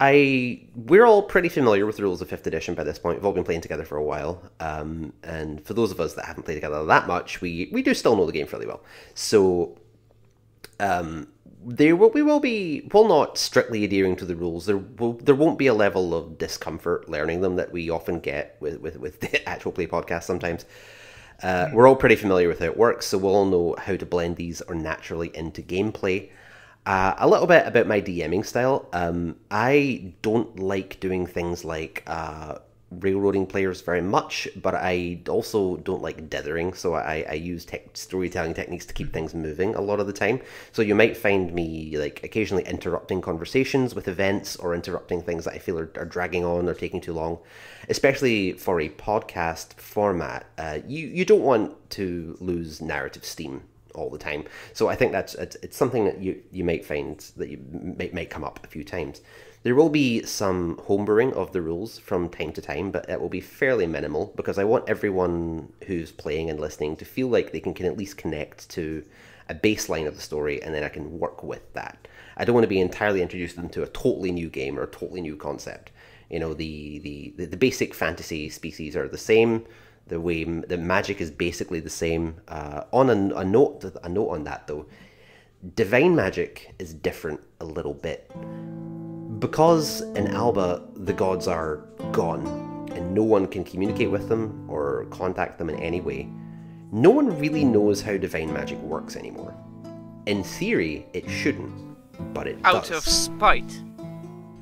I we're all pretty familiar with the rules of fifth edition by this point. We've all been playing together for a while, um, and for those of us that haven't played together that much, we we do still know the game fairly well. So um, there will we will be while not strictly adhering to the rules. There will there won't be a level of discomfort learning them that we often get with with, with the actual play podcast sometimes. Uh, we're all pretty familiar with how it works, so we'll all know how to blend these or naturally into gameplay. Uh, a little bit about my DMing style. Um, I don't like doing things like uh, railroading players very much, but I also don't like dithering, so I, I use tech, storytelling techniques to keep things moving a lot of the time. So you might find me like occasionally interrupting conversations with events or interrupting things that I feel are, are dragging on or taking too long, especially for a podcast format. Uh, you you don't want to lose narrative steam all the time. So I think that's it's, it's something that you you might find that you may, may come up a few times. There will be some homebrewing of the rules from time to time, but it will be fairly minimal because I want everyone who's playing and listening to feel like they can, can at least connect to a baseline of the story and then I can work with that. I don't want to be entirely introduced them to a totally new game or a totally new concept. You know, the, the, the, the basic fantasy species are the same the way the magic is basically the same. Uh, on a, a note, a note on that though, divine magic is different a little bit because in Alba the gods are gone and no one can communicate with them or contact them in any way. No one really knows how divine magic works anymore. In theory, it shouldn't, but it Out does. of spite.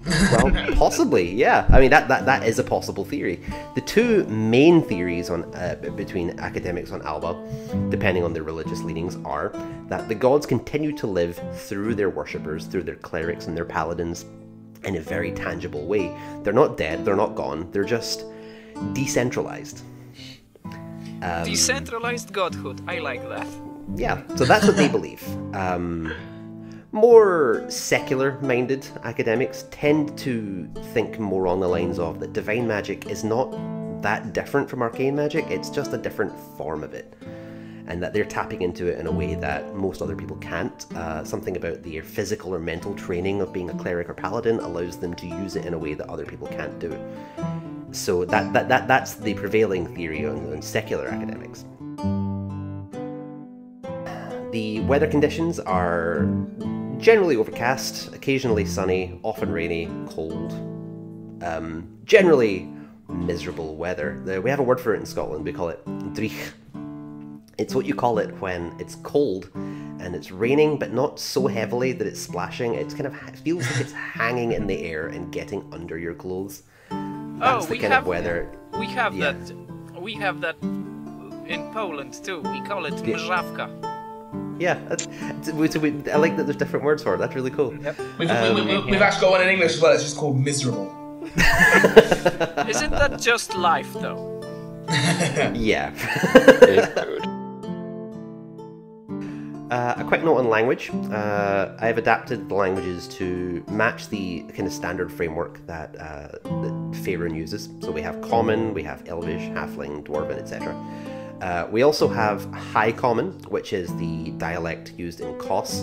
Well, possibly, yeah. I mean, that, that, that is a possible theory. The two main theories on uh, between academics on Alba, depending on their religious leanings, are that the gods continue to live through their worshippers, through their clerics and their paladins, in a very tangible way. They're not dead, they're not gone, they're just decentralized. Um, Decentralized godhood. I like that. yeah, so that's what they believe. Um, more secular minded academics tend to think more on the lines of that divine magic is not that different from arcane magic, it's just a different form of it. And that they're tapping into it in a way that most other people can't. Uh, something about their physical or mental training of being a cleric or paladin allows them to use it in a way that other people can't do. So that, that, that that's the prevailing theory on, on secular academics. The weather conditions are generally overcast, occasionally sunny, often rainy, cold. Um, generally miserable weather. We have a word for it in Scotland. We call it dreich. It's what you call it when it's cold and it's raining, but not so heavily that it's splashing. It's kind of it feels like it's hanging in the air and getting under your clothes. That's oh, the we kind have of weather. we have Yeah. that. We have that in Poland too. We call it Yeah. mżawka. Yeah, that's, it's- so we, I like that there's different words for it. That's really cool. We've, Um, we, we, we've actually got one in English as well. It's just called miserable. Isn't that just life though? Yeah. Uh, a quick note on language. Uh, I've adapted the languages to match the kind of standard framework that, uh, that Faerun uses. So we have Common, we have Elvish, Halfling, Dwarven, etc. Uh, we also have High Common, which is the dialect used in Kos.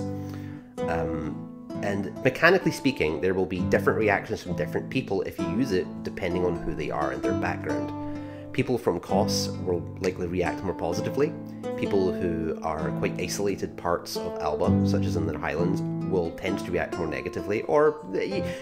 Um, and mechanically speaking, there will be different reactions from different people if you use it, depending on who they are and their background. People from Kos will likely react more positively. People who are quite isolated parts of Alba, such as in the Highlands, will tend to react more negatively. Or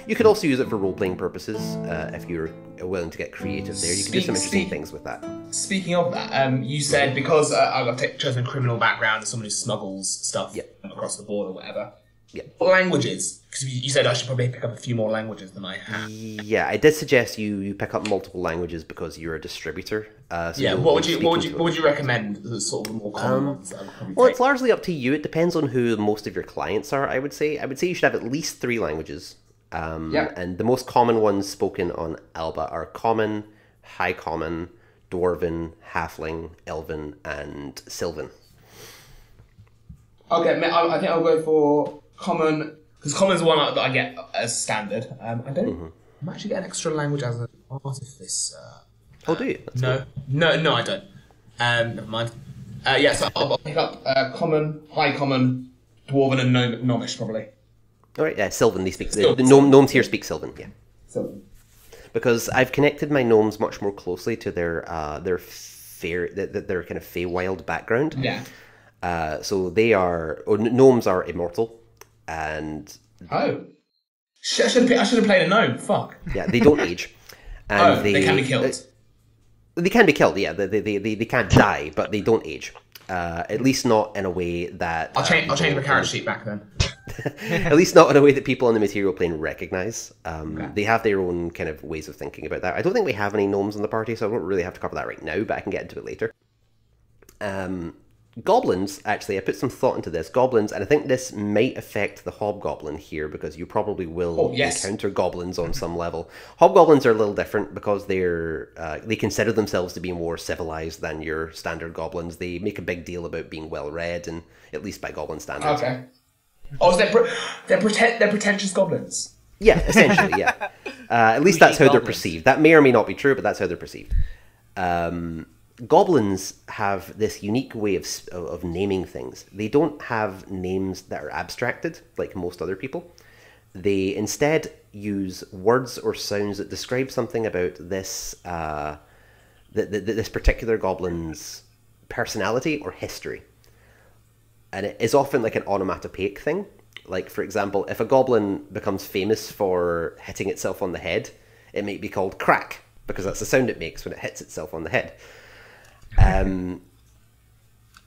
you, could also use it for role playing purposes uh, if you're willing to get creative there. You can do some interesting speak- things with that. Speaking of that, um, you said because uh, I've got chosen a criminal background, as someone who smuggles stuff Yeah. across the border or whatever. Yeah. What languages? Because you said I should probably pick up a few more languages than I have. Yeah, I did suggest you, you pick up multiple languages because you're a distributor. Uh, so Yeah. What would you What would you What would you recommend? The sort of the more common ones I would Well, take? it's largely up to you. It depends on who most of your clients are. I would say. I would say you should have at least three languages. Um, Yeah. And the most common ones spoken on Alba are Common, High Common, Dwarven, Halfling, Elven, and Sylvan. Okay, I, I think I'll go for common because common is one that I get as standard. Um, I don't. Mm-hmm. I'm actually getting extra language as an artificer. Oh, do you? That's No, no, no, I don't. Um, never mind. Uh, yeah, so I'll, I'll pick up uh, common, high common, dwarven, and gnome, gnomish probably. All right. Yeah, Sylvan. They speak. The, Sylvan. the gnome, gnomes here speak Sylvan. Yeah. Sylvan. because I've connected my gnomes much more closely to their uh, their fair th- th- their kind of Feywild background. yeah. Uh, so they are or gn- gnomes are immortal, and Oh. Shit, I should have I should have played a gnome. Fuck. yeah, they don't age. And Oh, they, can be killed. They can be killed. Yeah, they they they, they can't die, but they don't age. Uh, at least not in a way that I'll uh, change. I'll change my character sheet back then. at least not in a way that people on the material plane recognize. Um, Okay. They have their own kind of ways of thinking about that. I don't think we have any gnomes in the party, so I don't really have to cover that right now, but I can get into it later. Um, goblins, actually, I put some thought into this. Goblins, and I think this might affect the hobgoblin here because you probably will Oh, yes. encounter goblins on some level. Hobgoblins are a little different because they're uh, they consider themselves to be more civilized than your standard goblins. They make a big deal about being well read, and at least by goblin standards. Okay. Oh, so they're pre- they're, prete- they're pretentious goblins. Yeah, essentially, yeah. Uh, at least that's how they're perceived. That may or may not be true, but that's how they're perceived. Um, goblins have this unique way of, of naming things. They don't have names that are abstracted like most other people. They instead use words or sounds that describe something about this uh, th- th- this particular goblin's personality or history and it is often like an onomatopoeic thing. Like, for example, if a goblin becomes famous for hitting itself on the head, it might be called crack because that's the sound it makes when it hits itself on the head. Um,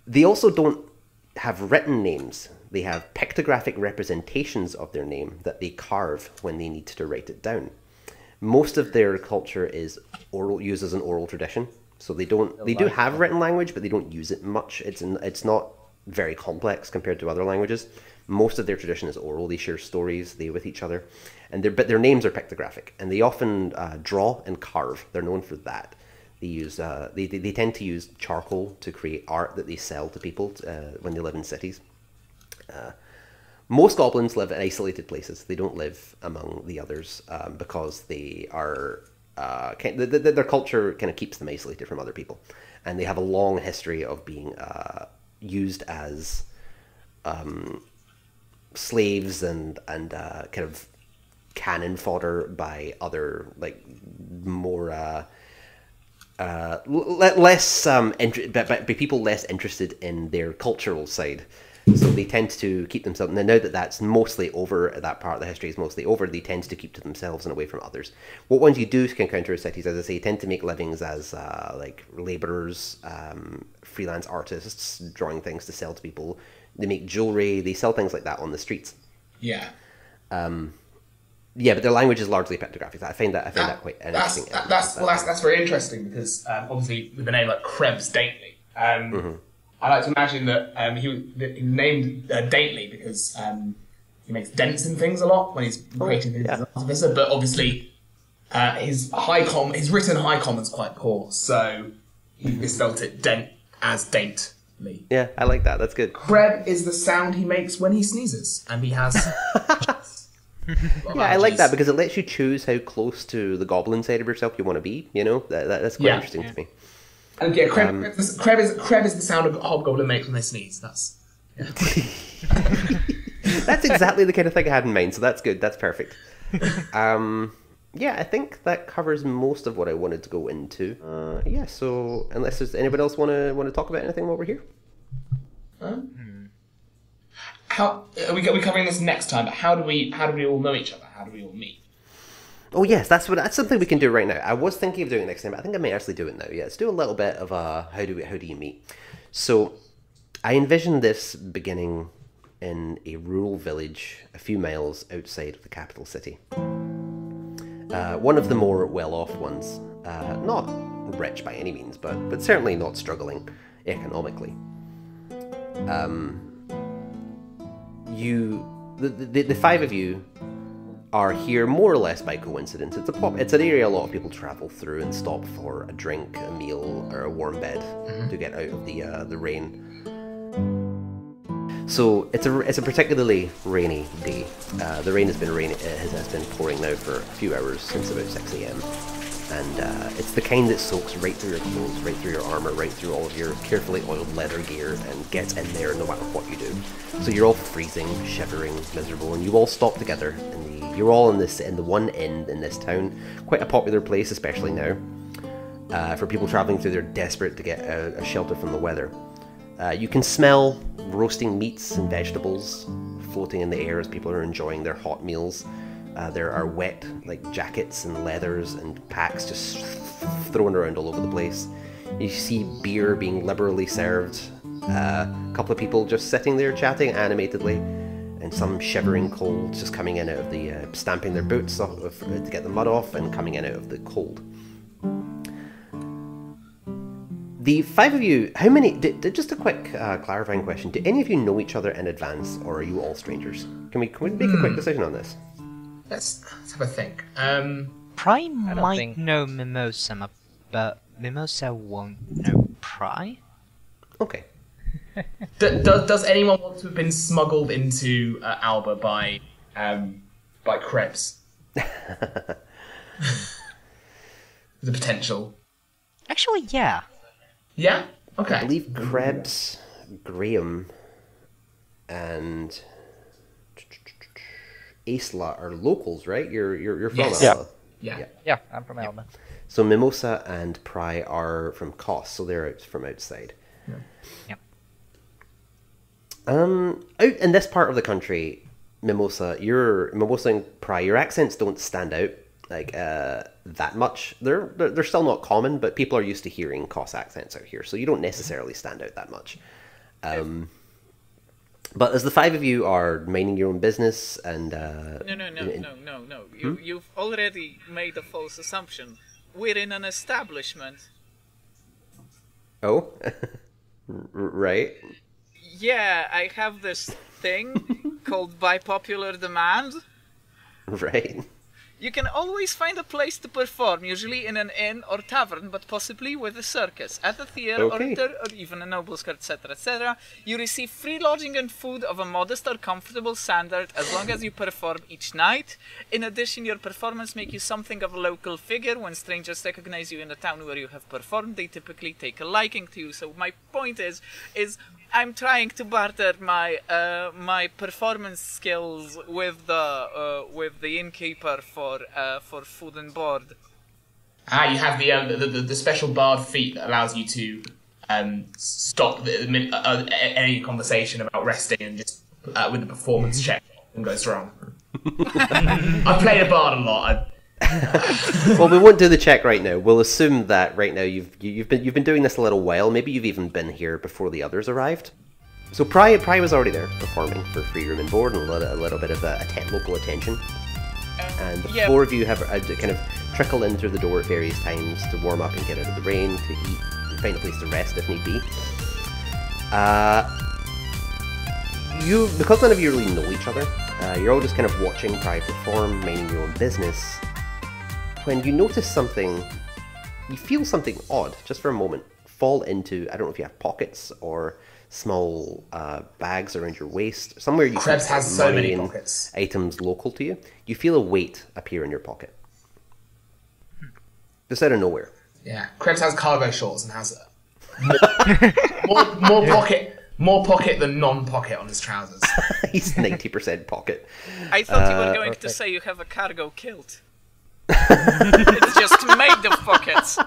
they also don't have written names. They have pictographic representations of their name that they carve when they need to write it down. Most of their culture is oral, used as an oral tradition, so they don't. They do have written language, but they don't use it much. It's in, it's not very complex compared to other languages. Most of their tradition is oral. They share stories they with each other, and their but their names are pictographic, and they often uh, draw and carve. They're known for that. They use uh, they, they they tend to use charcoal to create art that they sell to people uh, when they live in cities. Uh, most goblins live in isolated places. They don't live among the others um, because they are uh, kind th th their culture kind of keeps them isolated from other people, and they have a long history of being uh, used as um, slaves and and uh, kind of cannon fodder by other like more uh, less um, inter- but, but by people less interested in their cultural side. So they tend to keep themselves. Now, now that that's mostly over, that part of the history is mostly over. They tend to keep to themselves and away from others. What ones you do encounter in cities, as I say, tend to make livings as uh, like laborers, um, freelance artists, drawing things to sell to people. They make jewelry. They sell things like that on the streets. Yeah. Yeah, but their language is largely pictographic. I find that I find that, quite an that's, interesting. that, that's well, that's that's very interesting because um, obviously with a name like Crebbs Daintley, um, I like to imagine that um, he, that he named uh, Daintley because um, he makes dents in things a lot when he's creating his yeah. artificer. But obviously, uh, his high com his written high common's quite poor, so he misspelt it dent as daint. Yeah, I like that. That's good. Kreb is the sound he makes when he sneezes, and he has. Yeah, I like that because it lets you choose how close to the goblin side of yourself you want to be. You know, that, that, that's quite Yeah. interesting to me. And yeah, Kreb, Kreb, is, Kreb, is, Kreb is the sound of a hobgoblin makes when they sneeze. That's yeah. That's exactly the kind of thing I had in mind, so that's good. That's perfect. Um, yeah, I think that covers most of what I wanted to go into. Uh, yeah, so unless there's anybody else want to want to talk about anything while we're here. How are we, are we covering this next time? But how do we how do we all know each other? How do we all meet? Oh yes, that's what that's something we can do right now. I was thinking of doing it next time, but I think I may actually do it now. Yeah, let's do a little bit of a how do we, how do you meet? So, I envision this beginning in a rural village a few miles outside of the capital city. Uh, one of the more well-off ones, uh, not rich by any means, but but certainly not struggling economically. Um, you, the, the the five of you are here more or less by coincidence. It's a pop. It's an area a lot of people travel through and stop for a drink, a meal, or a warm bed to get out of the uh, the rain. So it's a it's a particularly rainy day. Uh, the rain has been rain, has, has been pouring now for a few hours since about six a.m. And uh, it's the kind that soaks right through your clothes, right through your armor, right through all of your carefully oiled leather gear, and gets in there no matter what you do. So you're all freezing, shivering, miserable, and you all stop together. In the, you're all in this in the one inn in this town, quite a popular place, especially now, uh, for people traveling through. They're desperate to get a, a shelter from the weather. Uh, you can smell roasting meats and vegetables floating in the air as people are enjoying their hot meals. Uh, there are wet, like jackets and leathers and packs just thrown around all over the place. You see beer being liberally served. Uh, a couple of people just sitting there chatting animatedly, and some shivering cold just coming in out of the uh, stamping their boots off of, to get the mud off and coming in out of the cold. The five of you, how many? Did, did- just a quick uh, clarifying question: Do any of you know each other in advance, or are you all strangers? Can we can we make a quick decision on this? Let's, let's have a think. Um, Pry might think- know Mimosa, but Mimosa won't know Pry. Okay. d- does does anyone want to have been smuggled into uh, Alba by um, by Crebbs? the potential. Actually, yeah. Yeah. Okay. I believe Crebbs, Graham, and Eistla are locals, right? You're you're you're from Yes. Alba. Yeah. Yeah. Yeah, I'm from Alba. So Mimosa and Pry are from Kos, so they're out from outside. Yep. Um, out in this part of the country, Mimosa, your Mimosa and Pry, your accents don't stand out like uh, that much. They're, they're they're still not common, but people are used to hearing Kos accents out here, so you don't necessarily stand out that much. Um, but as the five of you are minding your own business and uh, No, no, no, in- no, no, no. You, You've already made a false assumption. We're in an establishment. oh, right, Yeah, I have this thing called by popular demand. right. You can always find a place to perform, usually in an inn or tavern, but possibly with a circus, at a theatre Okay. or, or even a noble skirt, etc., etc. You receive free lodging and food of a modest or comfortable standard as long as you perform each night. In addition, your performance makes you something of a local figure. When strangers recognize you in the town where you have performed, they typically take a liking to you. So my point is, is I'm trying to barter my uh, my performance skills with the uh, with the innkeeper for uh, for food and board. Ah, you have the, um, the, the the special bard feat that allows you to um, stop the, the uh, uh, any conversation about resting and just uh, with the performance check and goes wrong. I've played a bard a lot. Well, we won't do the check right now. We'll assume that right now you've you- you've been you've been doing this a little while. Maybe you've even been here before the others arrived. So Pry Pry was already there performing for free room and board and a little, a little bit of uh, local attention. And the yeah. four of you have uh, kind of trickle in through the door at various times to warm up and get out of the rain, to eat, and find a place to rest if need be. Uh, you because none of you really know each other, uh, you're all just kind of watching Pry perform, minding your own business when you notice something, you feel something odd just for a moment fall into, I don't know if you have pockets or small uh, bags around your waist, somewhere you Crebbs has so many pockets. items local to you. You feel a weight appear in your pocket, just out of nowhere. Yeah, Crebbs has cargo shorts and has more, more, more pocket, more pocket than non-pocket on his trousers. He's ninety percent pocket. I thought you Uh, were going okay. to say you have a cargo kilt. It's just made of pockets.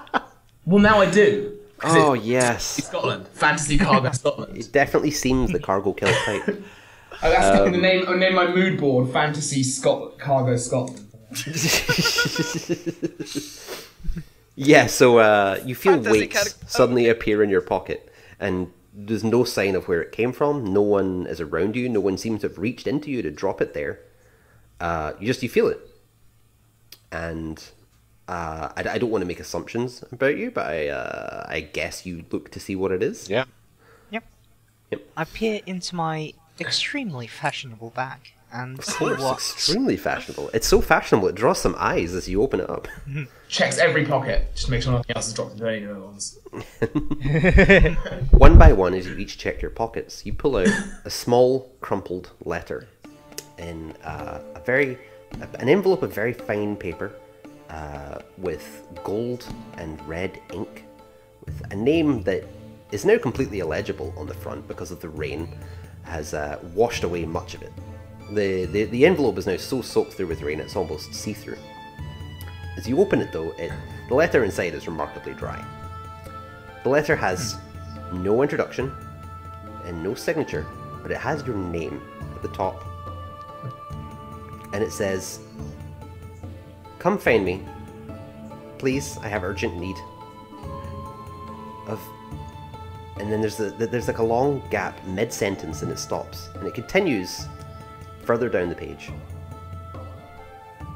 Well, now I do. Oh it's yes, Scotland, fantasy cargo Scotland. it definitely seems the cargo kilt type. Oh, that's Um, the name. I name my mood board fantasy Scotland, cargo Scotland. Yeah, so uh, you feel Fantasy weights car- suddenly appear in your pocket, and there's no sign of where it came from. No one is around you. No one seems to have reached into you to drop it there. Uh, you just you feel it, and uh, I, I don't want to make assumptions about you, but I uh, I guess you look to see what it is. Yeah. Yep. Yep. I peer into my extremely fashionable bag and Of see course, what. extremely fashionable. It's so fashionable it draws some eyes as you open it up. Checks every pocket just to make sure nothing else has dropped into any of the other ones. One by one, as you each check your pockets, you pull out a small crumpled letter in uh, a very an envelope of very fine paper uh, with gold and red ink, with a name that is now completely illegible on the front because of the rain has uh, washed away much of it. The, the the envelope is now so soaked through with rain it's almost see through. As you open it, though, it, the letter inside is remarkably dry. The letter has no introduction and no signature, but it has your name at the top. And it says, Come find me. Please, I have urgent need. Of. And then there's, a, there's like a long gap mid sentence and it stops. And it continues further down the page.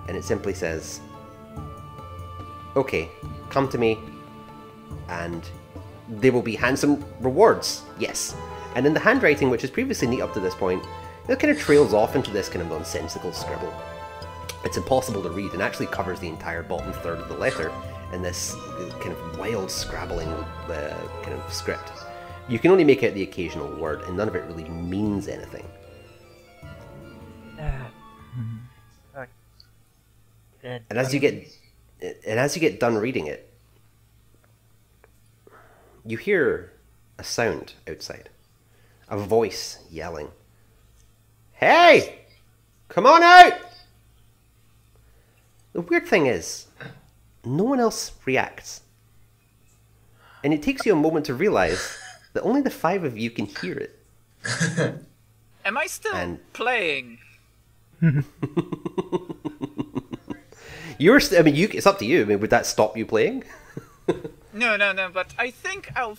And it simply says, Okay, come to me and there will be handsome rewards. Yes. And in the handwriting, which is previously neat up to this point, it kind of trails off into this kind of nonsensical scribble. It's impossible to read and actually covers the entire bottom third of the letter in this kind of wild scrabbling uh, kind of script. You can only make out the occasional word, and none of it really means anything. And as you get, and as you get done reading it, you hear a sound outside, a voice yelling, "Hey, come on out!" The weird thing is, no one else reacts, and it takes you a moment to realize that only the five of you can hear it. Am I still And- playing? You're, st- I mean, you. It's up to you. I mean, would that stop you playing? No, no, no. But I think I'll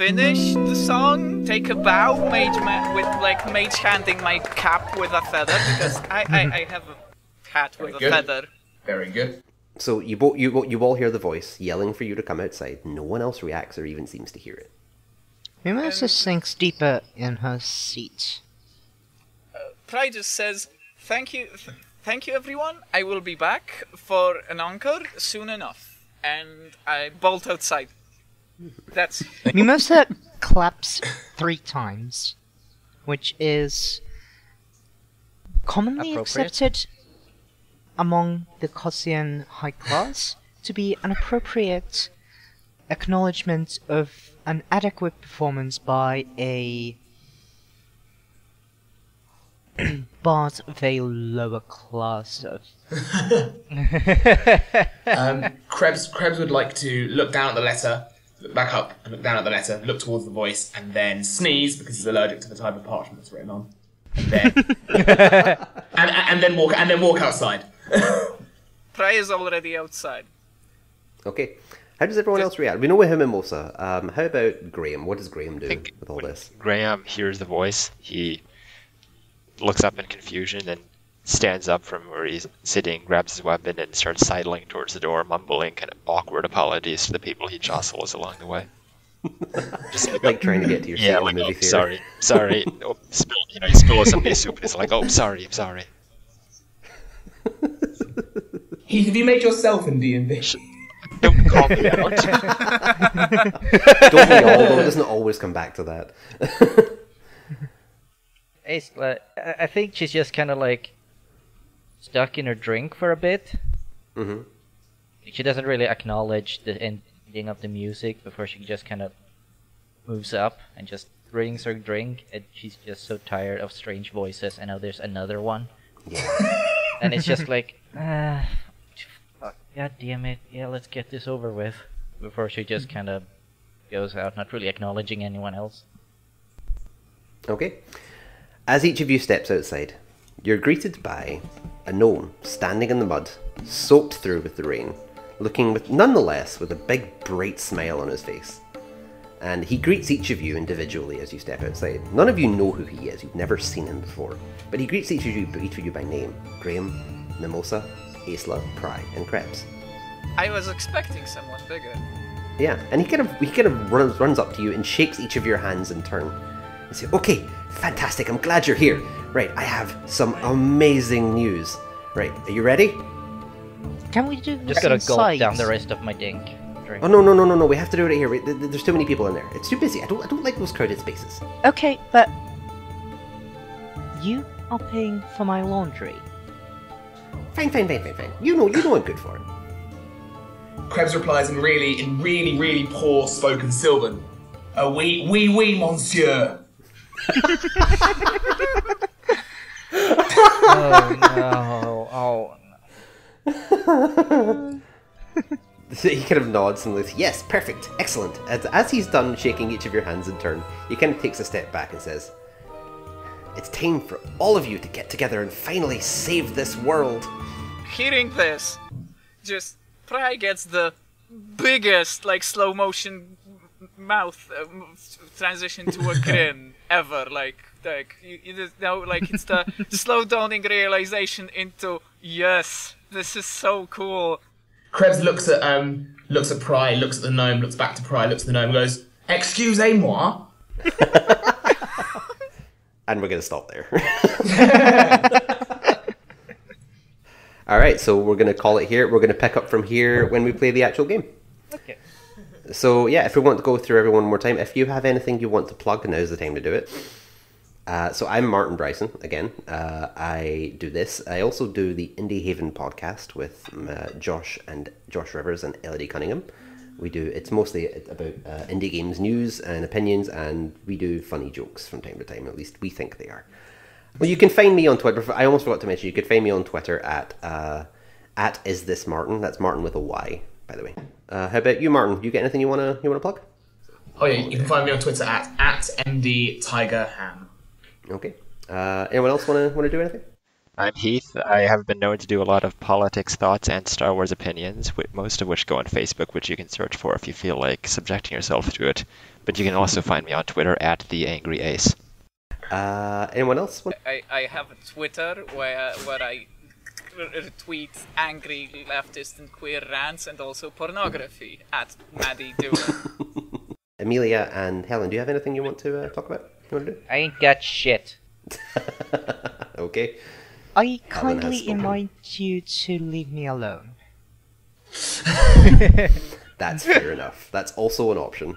finish the song, take a bow, mage ma- with like mage handing my cap with a feather because I, I, I have a hat with Very a good. feather. Very good. So you both you you all hear the voice yelling for you to come outside. No one else reacts or even seems to hear it. Mimosa um, sinks deeper in her seat. Pry just says, "Thank you, th- thank you, everyone. I will be back for an encore soon enough." And I bolt outside. That's Mimosa claps three times, which is commonly accepted among the Kossian high class to be an appropriate acknowledgement of an adequate performance by a bard of a lower class. Of Um, Crebbs, Crebbs would like to look down at the letter, look back up and look down at the letter, look towards the voice, and then sneeze because he's allergic to the type of parchment it's written on, and then and, and then walk and then walk outside. Pry is already outside. Okay. How does everyone else react? We know with him and Mimosa. Um, how about Graham? What does Graham do with all this? Graham hears the voice, he looks up in confusion and stands up from where he's sitting, grabs his weapon, and starts sidling towards the door, mumbling kind of awkward apologies to the people he jostles along the way. Just like, Like trying to get to your seat yeah, in like, the movie oh, theater. sorry, sorry. Oh, spill, you know, he spills somebody's soup, and it's like, oh, sorry, I'm sorry. Heath, have you made yourself in D and D? Don't call me out. Don't we all? Though it doesn't always come back to that. Eistla, I I think she's just kind of like stuck in her drink for a bit. Mhm. She doesn't really acknowledge the ending of the music before she just kind of moves up and just drinks her drink. And she's just so tired of strange voices. And now there's another one. Yeah. and it's just like, ah, fuck, god damn it, yeah, let's get this over with. Before she just kind of goes out, not really acknowledging anyone else. Okay. As each of you steps outside, you're greeted by a gnome standing in the mud, soaked through with the rain, looking with nonetheless with a big bright smile on his face. And he greets each of you individually as you step outside. None of you know who he is, you've never seen him before. But he greets each of you each of you by name. Graham, Mimosa, Eistla, Pry, and Crebbs. I was expecting someone bigger. Yeah, and he kind of he kind of runs runs up to you and shakes each of your hands in turn. And say, "Okay, fantastic. I'm glad you're here. Right, I have some amazing news. Right, are you ready? Can we do this Just gotta gulp inside? down the rest of my dink. Drink. Oh no no no no no. We have to do it here. Wait, th- th- There's too many people in there. It's too busy. I don't I don't like those crowded spaces. Okay, but you are paying for my laundry. Fine fine fine fine fine. You know you know I'm good for it. Crebbs replies in really, in really, really poor spoken Sylvan. Uh, oui, oui, oui, monsieur. Oh no! Oh. no. So he kind of nods and goes, "Yes, perfect, excellent." As, as he's done shaking each of your hands in turn, he kind of takes a step back and says, "It's time for all of you to get together and finally save this world." Hearing this, just Pry gets the biggest, like, slow motion mouth uh, transition to a grin ever. Like, like you, you just know, like it's the slow dawning realization into yes, this is so cool. Crebbs looks at um looks at Pry, looks at the gnome, looks back to Pry, looks at the gnome, goes, "Excusez-moi." And we're going to stop there. All right, so we're going to call it here. We're going to pick up from here when we play the actual game. Okay. So, yeah, if we want to go through everyone one more time, if you have anything you want to plug, now's the time to do it. Uh, so, I'm Martyn Bryson again. Uh, I do this. I also do the Indie Haven podcast with uh, Josh and Josh Rivers and Elodie Cunningham. We do it's mostly about uh, indie games news and opinions, and we do funny jokes from time to time. At least we think they are. Well, you can find me on Twitter. I almost forgot to mention you could find me on Twitter at uh, at is this Martin. That's Martin with a Y, by the way. Uh, how about you, Martin? You get anything you wanna you wanna plug? Oh yeah, you can find me on Twitter at at md tiger ham. Okay. Uh, anyone else wanna wanna do anything? I'm Heath. I have been known to do a lot of politics, thoughts, and Star Wars opinions, most of which go on Facebook, which you can search for if you feel like subjecting yourself to it. But you can also find me on Twitter at the Angry Ace. Uh, anyone else? Want- I, I have a Twitter where where I r- retweet angry leftist and queer rants and also pornography at Maddie Dooner. Emilia and Hellen, do you have anything you want to uh, talk about? You want to do? I ain't got shit. okay. I kindly spoken. invite you to leave me alone. That's fair enough. That's also an option.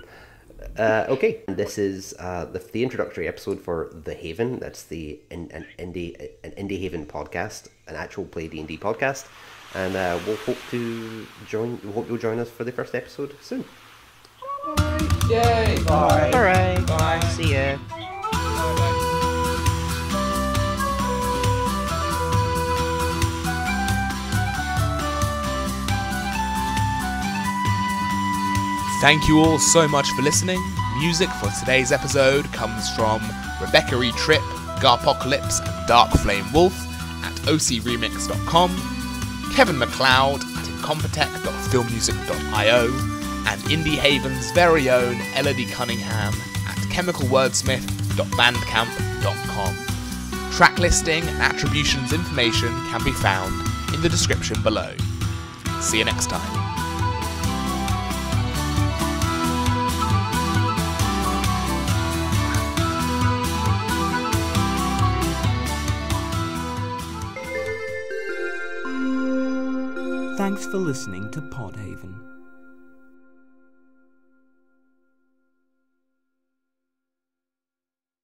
Uh, okay, this is uh, the, the introductory episode for The Haven. That's the in, an indie an indie Haven podcast, an actual play D and D podcast, and uh, we'll hope to join. We hope you'll join us for the first episode soon. Yay! Bye. Alright, Bye. see ya. Thank you all so much for listening. Music for today's episode comes from Rebecca E. Tripp, Garpocalypse, and Dark Flame Wolf at ocremix.com, Kevin MacLeod at incompetech.filmmusic.io, and Indie Haven's very own Elodie Cunningham at chemicalwordsmith.bandcamp.com. Track listing and attributions information can be found in the description below. See you next time. Thanks for listening to Podhaven.